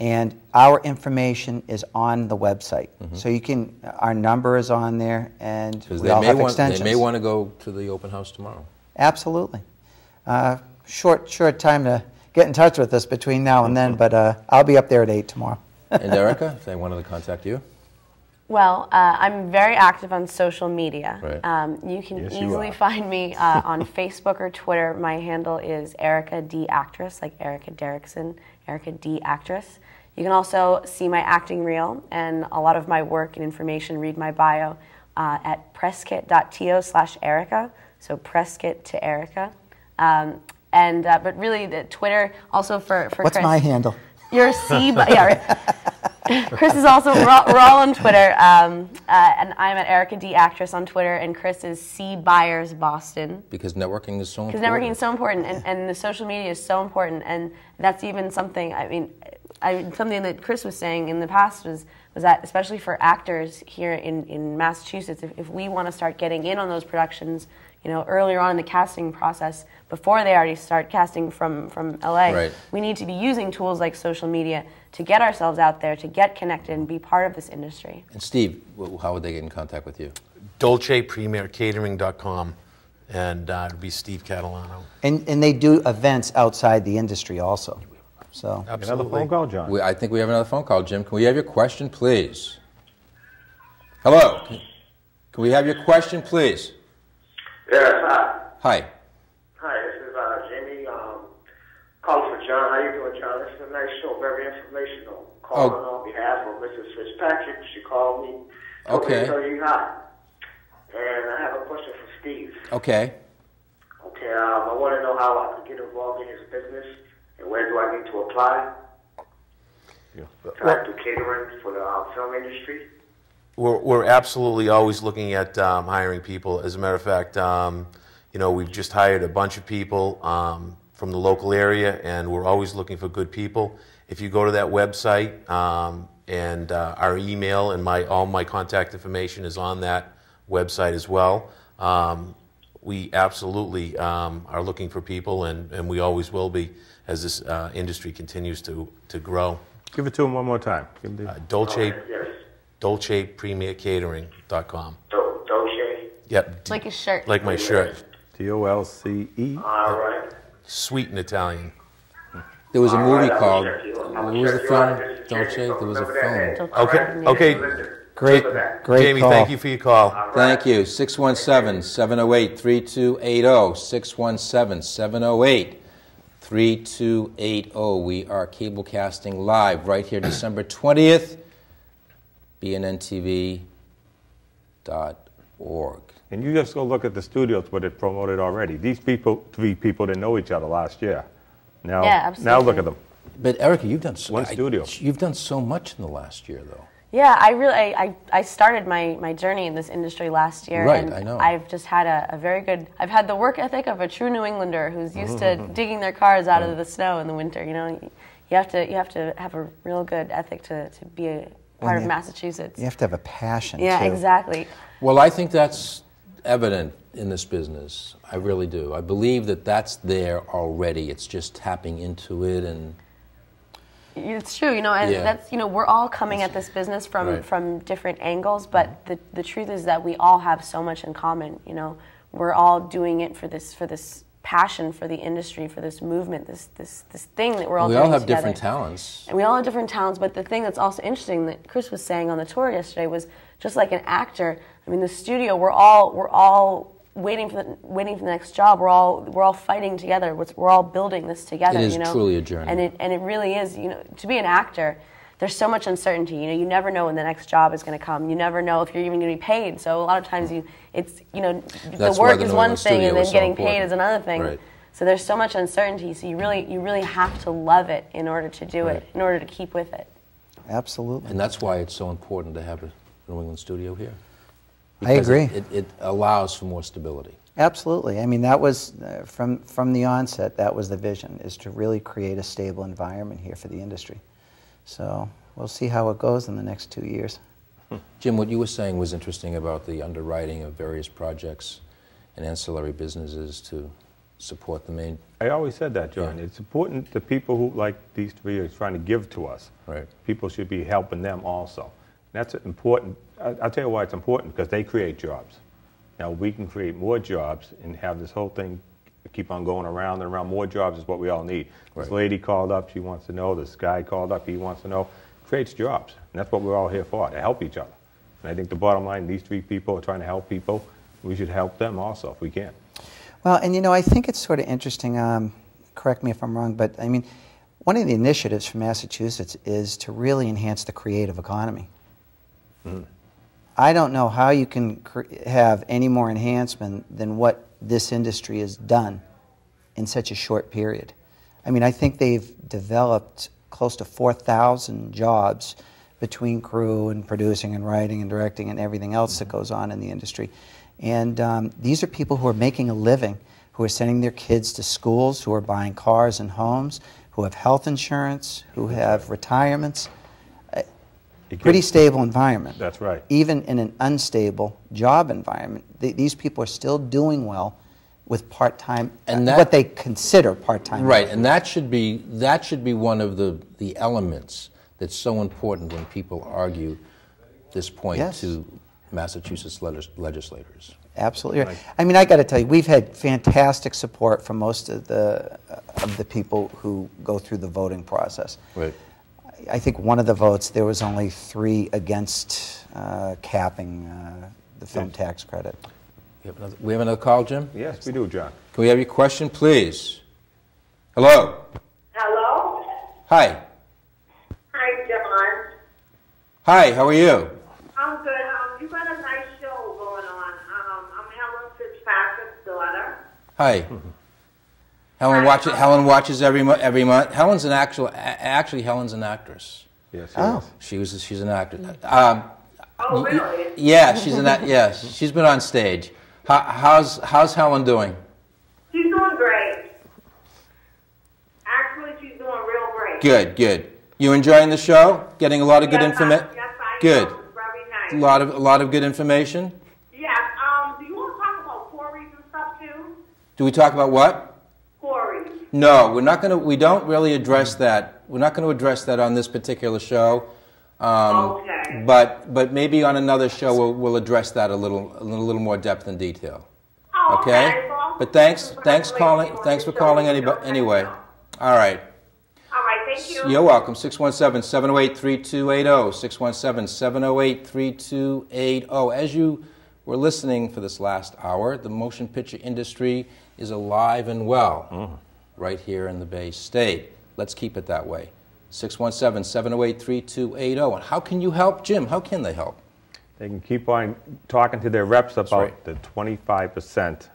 Speaker 5: And our information is on the website. Mm-hmm. So you can, our number is on there, and we all have
Speaker 1: want,
Speaker 5: extensions.
Speaker 1: They may want to go to the open house tomorrow.
Speaker 5: Absolutely. Uh, short, short time to get in touch with us between now and then, but uh, I'll be up there at 8 tomorrow
Speaker 1: and Erica, if they wanted to contact you?
Speaker 3: Well, uh, I'm very active on social media.
Speaker 1: Right.
Speaker 3: Um, you can yes, easily you find me uh, on Facebook or Twitter. My handle is Erica D Actress, like Erica Derrickson, Erica D Actress. You can also see my acting reel and a lot of my work and information, read my bio uh, at presskit.to slash Erica. So Presskit to Erica. Um, and, uh, but really, the Twitter also for, for
Speaker 5: What's
Speaker 3: Chris.
Speaker 5: my handle?
Speaker 3: Your C, yeah. Chris is also, we're all, we're all on Twitter. Um, uh, and I'm at Erica D Actress on Twitter, and Chris is C Byers Boston.
Speaker 1: Because networking is so important.
Speaker 3: Because networking is so important, and, and the social media is so important. And that's even something, I mean, I, something that Chris was saying in the past was, was that, especially for actors here in, in Massachusetts, if, if we want to start getting in on those productions, you know, earlier on in the casting process, before they already start casting from, from LA,
Speaker 1: right.
Speaker 3: we need to be using tools like social media to get ourselves out there, to get connected and be part of this industry.
Speaker 1: And Steve, how would they get in contact with you?
Speaker 4: DolcePremierCatering.com, and uh, it'd be Steve Catalano.
Speaker 5: And, and they do events outside the industry also. So Absolutely.
Speaker 2: Another phone call, John.
Speaker 1: We, I think we have another phone call. Jim, can we have your question, please? Hello. Can, can we have your question, please?
Speaker 6: Yes, hi.
Speaker 1: Hi.
Speaker 6: Hi, this is uh, Jimmy. Um, calling for John. How you doing, John? This is a nice show, very informational. Calling
Speaker 1: Oh.
Speaker 6: on behalf of Mrs. Fitzpatrick. She called me. to
Speaker 1: Okay.
Speaker 6: Tell you hi. And I have a question for Steve.
Speaker 1: Okay.
Speaker 6: Okay, um, I want to know how I could get involved in his business and where do I need to apply?
Speaker 2: Yeah.
Speaker 6: Can I do catering for the um, film industry?
Speaker 4: We're, we're absolutely always looking at um, hiring people. As a matter of fact, um, you know, we've just hired a bunch of people um, from the local area, and we're always looking for good people. If you go to that website, um, and uh, our email and my all my contact information is on that website as well. Um, we absolutely um, are looking for people, and, and we always will be as this uh, industry continues to, to grow.
Speaker 2: Give it to him one more time. Give him the-
Speaker 4: Uh, Dolce,
Speaker 6: Yes.
Speaker 4: DolcePremierCatering.com.
Speaker 6: Do- Dolce?
Speaker 4: Yep. d-
Speaker 3: Like a shirt.
Speaker 4: Like my shirt.
Speaker 2: D O L C E.
Speaker 6: All right.
Speaker 4: Sweet in Italian.
Speaker 1: There was a
Speaker 6: All
Speaker 1: movie
Speaker 6: right,
Speaker 1: called,
Speaker 6: check
Speaker 1: what was the film,
Speaker 6: out. This is
Speaker 1: Dolce? There was a film.
Speaker 6: name.
Speaker 4: Okay. Okay.
Speaker 5: Great, great
Speaker 4: Jamie,
Speaker 5: call.
Speaker 4: thank you for your call.
Speaker 6: All right.
Speaker 1: Thank you. 617 708 3280. 617 708 3280. We are cablecasting live right here, December 20th, bnntv.org.
Speaker 2: And you just go look at the studios where they promoted already. These people, three people, didn't know each other last year. Now,
Speaker 3: Yeah,
Speaker 2: now look at them.
Speaker 1: But Erica, you've done so
Speaker 2: One
Speaker 1: I-
Speaker 2: studio.
Speaker 1: you've done so much in the last year, though.
Speaker 3: Yeah, I really I, I, I started my, my journey in this industry last year.
Speaker 1: Right,
Speaker 3: and
Speaker 1: I know.
Speaker 3: I've just had a, a very good I've had the work ethic of a true New Englander who's used to
Speaker 1: Mm-hmm.
Speaker 3: digging their cars out of the snow in the winter. You know, you have to you have to have a real good ethic to, to be a part of Massachusetts.
Speaker 5: You have to have a passion.
Speaker 3: yeah,
Speaker 5: too.
Speaker 3: exactly.
Speaker 1: Well, I think that's evident in this business. I really do. I believe that that's there already. It's just tapping into it and
Speaker 3: It's true, you know, and
Speaker 1: Yeah.
Speaker 3: that's you know we're all coming at this business from
Speaker 1: Right.
Speaker 3: from different angles, but the the truth is that we all have so much in common. You know, we're all doing it for this for this passion for the industry, for this movement, this this this thing that we're all doing.
Speaker 1: we all have
Speaker 3: together.
Speaker 1: different talents.
Speaker 3: And we all have different talents, but the thing that's also interesting that Chris was saying on the tour yesterday was just like an actor. I mean, the studio, we're all we're all waiting for the waiting for the next job. We're all we're all fighting together. We're, we're all building this together.
Speaker 1: It is
Speaker 3: you know?
Speaker 1: truly a journey.
Speaker 3: and it and it really is. You know, to be an actor. There's so much uncertainty. You know, you never know when the next job is going to come. You never know if you're even going to be paid. So a lot of times, you it's you know,
Speaker 1: That's
Speaker 3: the work
Speaker 1: the
Speaker 3: is one thing, and then
Speaker 1: is so
Speaker 3: getting paid is another thing.
Speaker 1: Right.
Speaker 3: So there's so much uncertainty. So you really you really have to love it in order to do
Speaker 1: Right.
Speaker 3: it, in order to keep with it.
Speaker 5: Absolutely.
Speaker 1: And that's why it's so important to have a New England studio here.
Speaker 5: I agree.
Speaker 1: It, it, it allows for more stability.
Speaker 5: Absolutely. I mean, that was uh, from from the onset. That was the vision: is to really create a stable environment here for the industry. So we'll see how it goes in the next two years.
Speaker 1: Jim, what you were saying was interesting about the underwriting of various projects and ancillary businesses to support the main.
Speaker 2: I always said that, John.
Speaker 1: Yeah.
Speaker 2: It's important the people who, like these three, are trying to give to us.
Speaker 1: Right.
Speaker 2: People should be helping them also. That's important. I- I'll tell you why it's important, because they create jobs. Now, we can create more jobs and have this whole thing keep on going around and around. More jobs is what we all need. This lady called up, she wants to know. This guy called up, he wants to know. Creates jobs. And that's what we're all here for, to help each other. And I think the bottom line, these three people are trying to help people. We should help them also if we can.
Speaker 5: Well, and you know, I think it's sort of interesting. Um, correct me if I'm wrong, but I mean, one of the initiatives from Massachusetts is to really enhance the creative economy. Mm. I don't know how you can have any more enhancement than what this industry has done in such a short period. I mean, I think they've developed close to 4,000 jobs between crew and producing and writing and directing and everything else that goes on in the industry. And um, these are people who are making a living, who are sending their kids to schools, who are buying cars and homes, who have health insurance, who have retirements. Pretty stable environment.
Speaker 2: That's right.
Speaker 5: Even in an unstable job environment, th these people are still doing well with part-time and uh, that, what they consider part-time.
Speaker 1: Right, and that should be that should be one of the the elements that's so important when people argue this point yes. to Massachusetts legislators.
Speaker 5: Absolutely. Right. I mean, I got to tell you, we've had fantastic support from most of the of the people who go through the voting process.
Speaker 1: Right.
Speaker 5: I think one of the votes there was only three against uh, capping uh, the film yes. tax credit.
Speaker 1: We have, another, we have another call, Jim?
Speaker 2: Yes, we do, John.
Speaker 1: Can we have your question, please? Hello.
Speaker 10: Hello.
Speaker 1: Hi.
Speaker 10: Hi, John.
Speaker 1: Hi. How are you?
Speaker 10: I'm good. Um, you got a nice show going on. Um, I'm Helen Fitzpatrick's daughter.
Speaker 1: Hi. Helen watches. Helen watches every mo- every month. Helen's an actual. Actually, Helen's an actress.
Speaker 2: Yes. Oh.
Speaker 1: She was. She's an actor. Um,
Speaker 10: oh, really?
Speaker 1: Yeah, she's an. Yes, she's been on stage. How, how's how's Helen doing?
Speaker 10: She's doing great. Actually, she's doing real great.
Speaker 1: Good, good. You enjoying the show? Getting a lot of good information.
Speaker 10: Yes, I
Speaker 1: good.
Speaker 10: Know. Very nice.
Speaker 1: A lot of a lot of good information.
Speaker 10: Yes. Um. Do you want to talk about quarries and stuff too?
Speaker 1: Do we talk about what? No, we're not going to. We don't really address that. We're not going to address that on this particular show.
Speaker 10: Um, okay.
Speaker 1: But but maybe on another show we'll, we'll address that a little a little more depth and detail.
Speaker 10: Oh,
Speaker 1: okay.
Speaker 10: okay. Well,
Speaker 1: but thanks thanks calling thanks for calling anybody anyway. All right.
Speaker 10: All right, thank you.
Speaker 1: You're welcome. 617-708-3280, 617-708-3280. As you were listening for this last hour, the motion picture industry is alive and well. Mm right here in the Bay State. Let's keep it that way. 617 708 3280. And how can you help, Jim? How can they help?
Speaker 2: They can keep on talking to their reps about right. the 25%.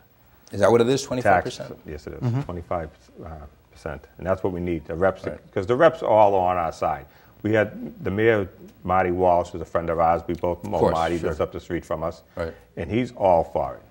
Speaker 1: Is that what it is, 25%?
Speaker 2: Tax, yes, it is, mm-hmm. 25%. Uh, and that's what we need, the reps, because right. the reps are all on our side. We had the mayor, Marty Walsh, who's a friend of ours. We both know Marty, sure. lives up the street from us.
Speaker 1: Right.
Speaker 2: And he's all for it.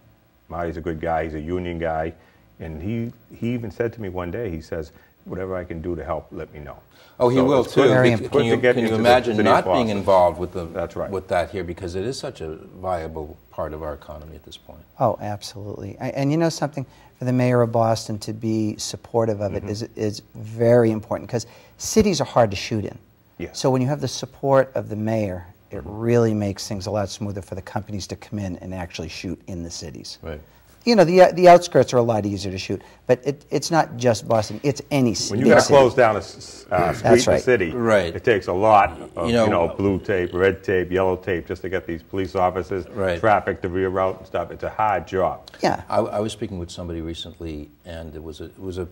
Speaker 2: Marty's a good guy. He's a union guy. And he, he even said to me one day, he says, whatever I can do to help, let me know.
Speaker 1: Oh, he
Speaker 2: so
Speaker 1: will too.
Speaker 5: Very
Speaker 1: can, can you, can you imagine not being involved with the
Speaker 2: That's right.
Speaker 1: with that here because it is such a viable part of our economy at this point.
Speaker 5: Oh, absolutely. And you know something, for the mayor of Boston to be supportive of mm-hmm. it is is very important because cities are hard to shoot in.
Speaker 2: Yeah.
Speaker 5: So when you have the support of the mayor, it really makes things a lot smoother for the companies to come in and actually shoot in the cities.
Speaker 1: Right
Speaker 5: you know, the, the outskirts are a lot easier to shoot, but it, it's not just Boston, it's any
Speaker 2: city. When you got to close down a uh, street
Speaker 5: right.
Speaker 2: in the city,
Speaker 1: right.
Speaker 2: it takes a lot of, you know, you know, blue tape, red tape, yellow tape, just to get these police officers,
Speaker 1: right.
Speaker 2: traffic to reroute and stuff. It's a hard job.
Speaker 5: Yeah.
Speaker 1: I, I was speaking with somebody recently, and it was a, it was a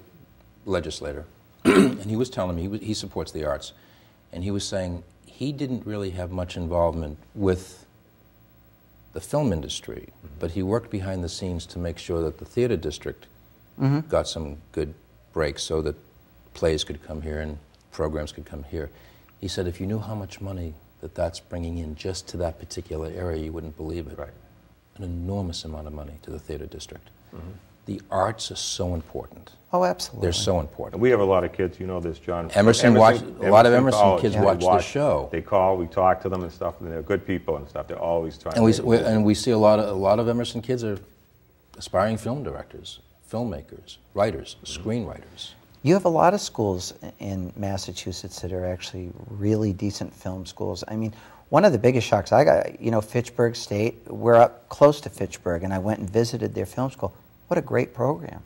Speaker 1: legislator, and he was telling me, he, was, he supports the arts, and he was saying he didn't really have much involvement with the film industry, mm -hmm. but he worked behind the scenes to make sure that the theater district mm -hmm. got some good breaks so that plays could come here and programs could come here. He said if you knew how much money that that's bringing in just to that particular area, you wouldn't believe it.
Speaker 2: Right.
Speaker 1: An enormous amount of money to the theater district. Mm -hmm. The arts are so important.
Speaker 5: Oh, absolutely.
Speaker 1: They're so important.
Speaker 2: And we have a lot of kids, you know this, John.
Speaker 1: Emerson, Emerson watch, Emerson, a lot of Emerson College, kids yeah. watch, watch, the show.
Speaker 2: They call, we talk to them and stuff, and they're good people and stuff. They're always trying.
Speaker 1: And we, we and we see a lot of a lot of Emerson kids are aspiring film directors, filmmakers, writers, mm-hmm. screenwriters.
Speaker 5: You have a lot of schools in Massachusetts that are actually really decent film schools. I mean, one of the biggest shocks I got, you know, Fitchburg State, we're up close to Fitchburg, and I went and visited their film school. What a great program.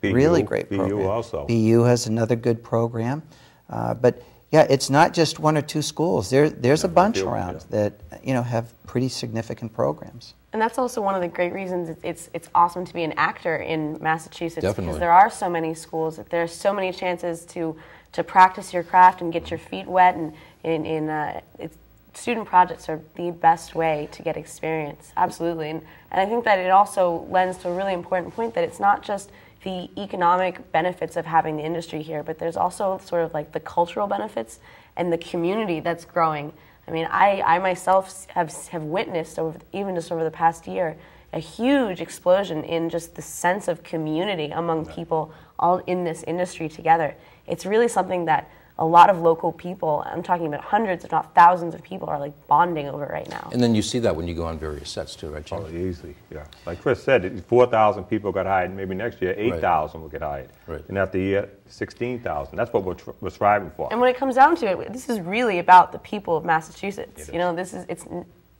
Speaker 2: BU,
Speaker 5: really great program.
Speaker 2: BU also.
Speaker 5: BU has another good program. Uh, but yeah, it's not just one or two schools. There, there's a bunch around yeah. that you know have pretty significant programs.
Speaker 3: And that's also one of the great reasons it's, it's, it's awesome to be an actor in Massachusetts
Speaker 1: Definitely.
Speaker 3: because there are so many schools. There are so many chances to, to practice your craft and get your feet wet. And in, in uh, it's, student projects are the best way to get experience. Absolutely. And, and I think that it also lends to a really important point that it's not just the economic benefits of having the industry here, but there's also sort of like the cultural benefits and the community that's growing. I mean, I, I myself have, have witnessed, over, even just over the past year, a huge explosion in just the sense of community among people all in this industry together. It's really something that a lot of local people, I'm talking about hundreds, if not thousands of people, are like bonding over right now.
Speaker 1: And then you see that when you go on various sets too, right, Jim?
Speaker 2: Oh, easily, yeah. Like Chris said, 4,000 people got hired. Maybe next year, 8,000 will get hired.
Speaker 1: Right.
Speaker 2: And after year, 16,000. That's what we're, tr- we're striving for.
Speaker 3: And when it comes down to it, this is really about the people of Massachusetts. You know, this is it's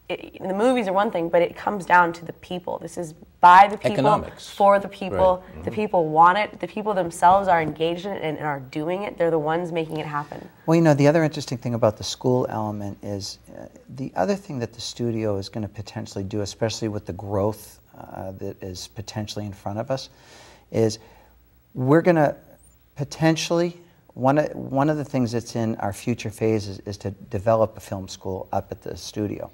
Speaker 3: it, the movies are one thing, but it comes down to the people. This is by the people,
Speaker 1: Economics.
Speaker 3: for the people.
Speaker 1: Right.
Speaker 3: The people want it. The people themselves are engaged in it and, and are doing it. They're the ones making it happen.
Speaker 5: Well, you know, the other interesting thing about the school element is uh, the other thing that the studio is going to potentially do, especially with the growth uh, that is potentially in front of us, is we're going to potentially one of, one of the things that's in our future phases is to develop a film school up at the studio.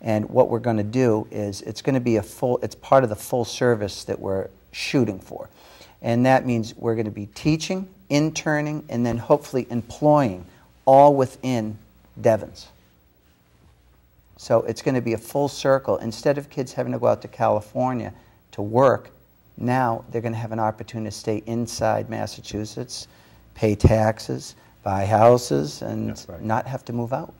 Speaker 5: And what we're going to do is it's going to be a full, it's part of the full service that we're shooting for. And that means we're going to be teaching, interning, and then hopefully employing all within Devens. So it's going to be a full circle. Instead of kids having to go out to California to work, now they're going to have an opportunity to stay inside Massachusetts, pay taxes, buy houses, and
Speaker 2: right.
Speaker 5: not have to move out.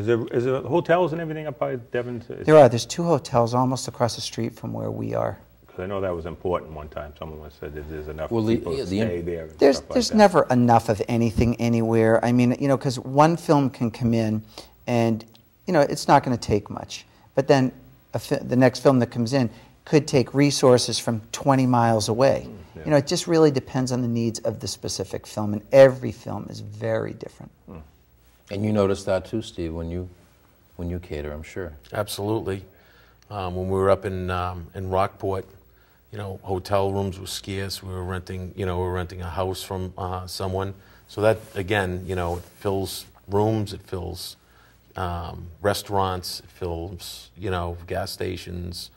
Speaker 2: Is there, is there hotels and everything up by Devens?
Speaker 5: There are. There's two hotels almost across the street from where we are.
Speaker 2: Because I know that was important one time. Someone once said that there's enough
Speaker 1: Well, the-
Speaker 2: people
Speaker 1: yeah,
Speaker 2: to
Speaker 1: the-
Speaker 2: stay there. and
Speaker 5: There's
Speaker 2: stuff like that.
Speaker 5: never enough of anything anywhere. I mean, you know, because one film can come in, and you know, it's not going to take much. But then a fi- the next film that comes in could take resources from 20 miles away.
Speaker 2: Mm,
Speaker 5: You know, it just really depends on the needs of the specific film, and every film is very different.
Speaker 1: And you noticed that too, Steve, when you when you cater, I'm sure.
Speaker 4: Absolutely. Um, when we were up in um, in Rockport, you know, hotel rooms were scarce. We were renting, you know, we were renting a house from uh, someone. So that again, you know, it fills rooms, it fills um, restaurants, it fills, you know, gas stations,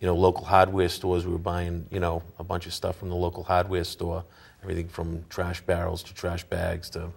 Speaker 4: you know, local hardware stores. We were buying, you know, a bunch of stuff from the local hardware store, everything from trash barrels to trash bags to,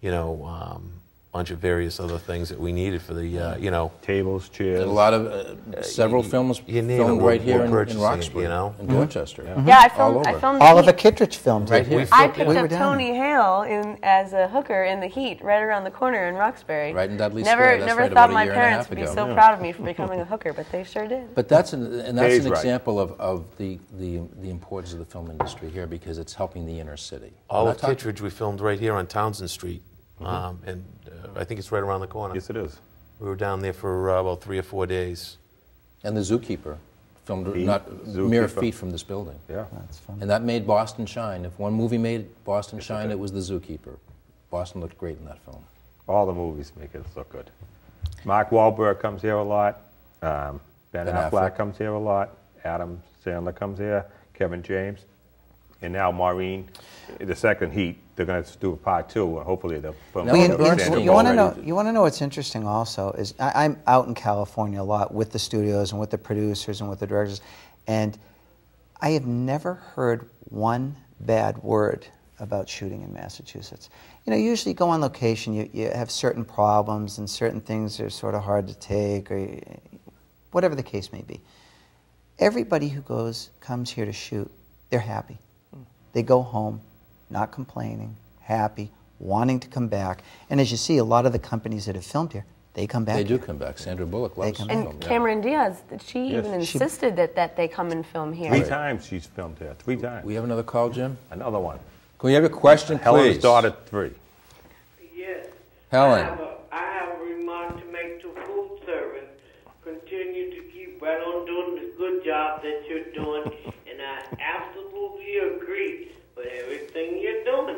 Speaker 4: you know, um, bunch of various other things that we needed for the, uh, you know,
Speaker 2: Tables, chairs.
Speaker 1: And a lot of uh, several
Speaker 4: you-
Speaker 1: films
Speaker 4: you name
Speaker 1: filmed
Speaker 4: it, we're-
Speaker 1: right here
Speaker 4: we're
Speaker 1: in, in Roxbury,
Speaker 4: you know?
Speaker 1: in Dorchester.
Speaker 3: Yeah, I
Speaker 1: All
Speaker 3: filmed. I
Speaker 1: over.
Speaker 3: filmed.
Speaker 5: All
Speaker 3: the
Speaker 5: of the
Speaker 3: Heat.
Speaker 5: Kitteridge films.
Speaker 1: Right
Speaker 5: we
Speaker 1: here.
Speaker 3: I picked
Speaker 5: we
Speaker 3: up
Speaker 5: were
Speaker 3: Tony Hale in, as a hooker in the Heat, right around the corner in Roxbury.
Speaker 1: Right in Dudley
Speaker 3: never,
Speaker 1: Square, that's
Speaker 3: never
Speaker 1: right,
Speaker 3: thought my
Speaker 1: year and a
Speaker 3: parents would be
Speaker 1: ago.
Speaker 3: so
Speaker 1: Yeah.
Speaker 3: proud of me for becoming a hooker, but they sure did.
Speaker 1: But that's an, and that's
Speaker 2: Dave's
Speaker 1: an
Speaker 2: right.
Speaker 1: example of, of the, the, the importance of the film industry here because it's helping the inner city.
Speaker 4: All
Speaker 1: We're
Speaker 4: of
Speaker 1: not talking-
Speaker 4: Kitteridge we filmed right here on Townsend Street, um, and uh, I think it's right around the corner.
Speaker 2: Yes, it is.
Speaker 4: We were down there for uh, about three or four days.
Speaker 1: And the Zookeeper filmed
Speaker 2: The
Speaker 1: not mere feet from this building.
Speaker 2: Yeah.
Speaker 5: That's fun.
Speaker 1: And that made Boston shine. If one movie made Boston shine, it was The Zookeeper. Boston looked great in that film.
Speaker 2: All the movies make it look good. Mark Wahlberg comes here a lot. Um, ben,
Speaker 1: Ben
Speaker 2: Affleck,
Speaker 1: Affleck.
Speaker 2: comes here a lot. Adam Sandler comes here. Kevin James. And now Maureen, the second heat, they're going to do a part two. and Hopefully they'll film
Speaker 1: Now,
Speaker 5: Well, you, you- you want to know? You want to know what's interesting? Also, is I, I'm out in California a lot with the studios and with the producers and with the directors, and I have never heard one bad word about shooting in Massachusetts. You know, usually you go on location, you, you have certain problems and certain things are sort of hard to take, or you- whatever the case may be. Everybody who goes comes here to shoot, they're happy. Hmm. They go home, not complaining, happy, wanting to come back. And as you see, a lot of the companies that have filmed here, they come back.
Speaker 1: They do
Speaker 5: here.
Speaker 1: come back. Sandra Bullock loves
Speaker 5: come
Speaker 1: film.
Speaker 5: back.
Speaker 3: And
Speaker 1: yeah.
Speaker 3: Cameron Diaz, she
Speaker 2: Yes.
Speaker 3: even
Speaker 5: She-
Speaker 3: insisted that, that they come and film here.
Speaker 2: Three times she's filmed here. Three times.
Speaker 1: We have another call, Jim?
Speaker 2: Another one.
Speaker 1: Can we have a question,
Speaker 2: Helen's
Speaker 1: please?
Speaker 2: daughter, three.
Speaker 7: Yes.
Speaker 1: Helen.
Speaker 7: I have, a, I have a remark to make to food service. Continue to keep right on doing the good job that you're doing, and I absolutely agree with everything you're doing.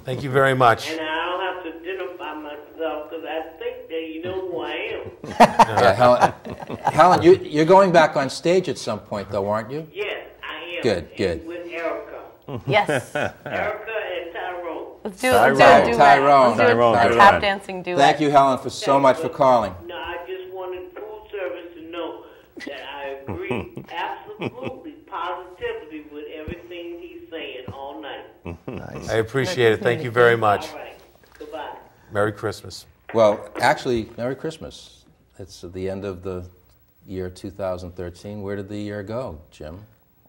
Speaker 4: Thank you very much.
Speaker 7: And I don't have to identify myself because I think that you know who I am.
Speaker 1: Yeah, Helen, Helen, you, you're going back on stage at some point, though, aren't you?
Speaker 7: Yes, I am.
Speaker 1: Good,
Speaker 7: and
Speaker 1: good.
Speaker 7: With Erica.
Speaker 3: Yes.
Speaker 7: Erica and Tyrone.
Speaker 3: Let's do, let's do
Speaker 1: Tyrone.
Speaker 3: a duet.
Speaker 1: Tyrone.
Speaker 3: Let's do a-
Speaker 2: Tyrone,
Speaker 3: a
Speaker 2: Tyrone.
Speaker 3: tap dancing duet.
Speaker 1: Thank you, Helen, for so much for calling.
Speaker 7: No, I just wanted food service to know that I agree absolutely,
Speaker 5: Nice.
Speaker 4: I appreciate it. Thank you very much.
Speaker 7: All right. Goodbye.
Speaker 4: Merry Christmas.
Speaker 1: Well, actually, Merry Christmas. It's the end of the year 2013. Where did the year go, Jim?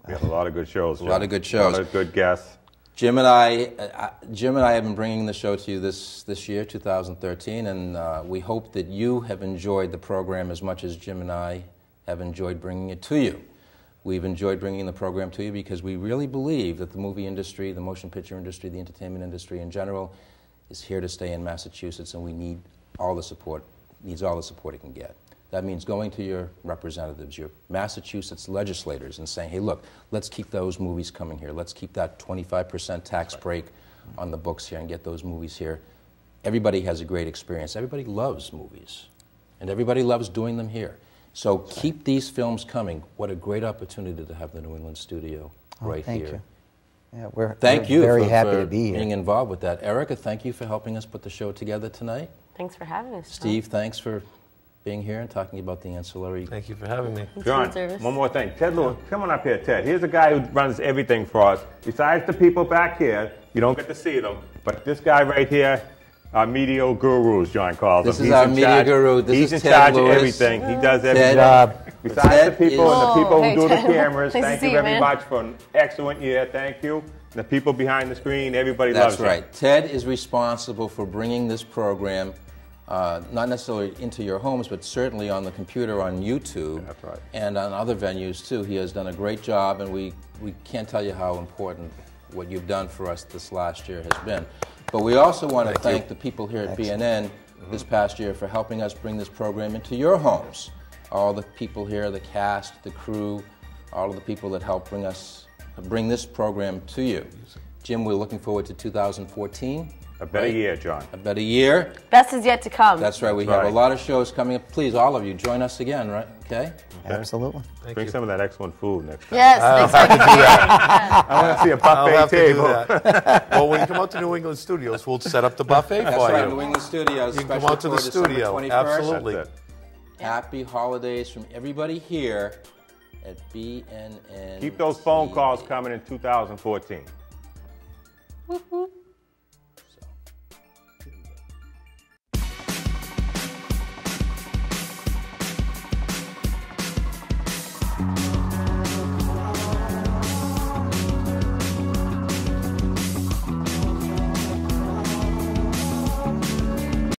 Speaker 2: We had a lot of good shows.
Speaker 1: A lot of good shows.
Speaker 2: A lot of good guests.
Speaker 1: Jim and I, uh, Jim and I have been bringing the show to you this, this year, 2013, and uh, we hope that you have enjoyed the program as much as Jim and I have enjoyed bringing it to you. We've enjoyed bringing the program to you because we really believe that the movie industry, the motion picture industry, the entertainment industry in general, is here to stay in Massachusetts, and we need all the support, needs all the support it can get. That means going to your representatives, your Massachusetts legislators, and saying, hey, look, let's keep those movies coming here. Let's keep that 25% tax break on the books here and get those movies here. Everybody has a great experience. Everybody loves movies, and everybody loves doing them here. So keep these films coming. What a great opportunity to have the New England studio
Speaker 5: Oh,
Speaker 1: right
Speaker 5: thank
Speaker 1: here.
Speaker 5: you. Yeah, we're,
Speaker 1: Thank
Speaker 5: we're
Speaker 1: you
Speaker 5: very
Speaker 1: for,
Speaker 5: happy
Speaker 1: for
Speaker 5: to be here.
Speaker 1: being involved with that. Erica, thank you for helping us put the show together tonight.
Speaker 3: Thanks for having us. John.
Speaker 1: Steve, thanks for being here and talking about the ancillary.
Speaker 4: Thank you for having me.
Speaker 2: John, one more thing. Ted Lewis, come on up here, Ted. Here's a guy who runs everything for us. Besides the people back here, you don't get to see them, but this guy right here, our media gurus, John calls
Speaker 1: This
Speaker 2: him.
Speaker 1: is
Speaker 2: He's
Speaker 1: our
Speaker 2: in
Speaker 1: media
Speaker 2: charge-
Speaker 1: guru. This
Speaker 2: he's
Speaker 1: is
Speaker 2: in
Speaker 1: Ted
Speaker 2: charge
Speaker 1: Lewis.
Speaker 2: of everything. He does
Speaker 1: Ted-
Speaker 2: everything.
Speaker 5: job.
Speaker 2: Besides
Speaker 1: Ted
Speaker 2: the people and the people
Speaker 3: Oh,
Speaker 2: who do
Speaker 3: hey,
Speaker 2: the cameras,
Speaker 3: Nice
Speaker 2: thank you
Speaker 3: you,
Speaker 2: very
Speaker 3: man.
Speaker 2: much for an excellent year. Thank you. The people behind the screen, everybody
Speaker 1: That's
Speaker 2: loves him.
Speaker 1: right. Ted is responsible for bringing this program, uh, not necessarily into your homes, but certainly on the computer on YouTube.
Speaker 2: That's right.
Speaker 1: And on other venues too. He has done a great job, and we, we can't tell you how important what you've done for us this last year has been. But we also want to thank the people here at BNN this past year for helping us bring this program into your homes. All the people here, the cast, the crew, all of the people that helped bring us bring this program to you. Jim, we're looking forward to 2014.
Speaker 2: A better
Speaker 1: right?
Speaker 2: year, John.
Speaker 1: A better year.
Speaker 3: Best is yet to come.
Speaker 1: That's right. We
Speaker 2: That's
Speaker 1: have a lot of shows coming up. Please, all of you, join us again, right? Okay?
Speaker 5: Absolutely.
Speaker 4: Thank
Speaker 2: Bring
Speaker 4: you.
Speaker 2: some of that excellent food next time.
Speaker 3: Yes, next time you do that.
Speaker 2: I want to see a
Speaker 4: I'll
Speaker 2: buffet
Speaker 4: have to do
Speaker 2: table.
Speaker 4: that. well, when you come out to New England studios, we'll set up the buffet
Speaker 1: That's
Speaker 4: for
Speaker 1: right.
Speaker 4: you.
Speaker 1: New England Studios.
Speaker 4: You can come out to the studio.
Speaker 1: 21st.
Speaker 4: Absolutely.
Speaker 1: Happy holidays from everybody here at BNN.
Speaker 2: Keep those phone calls coming in 2014.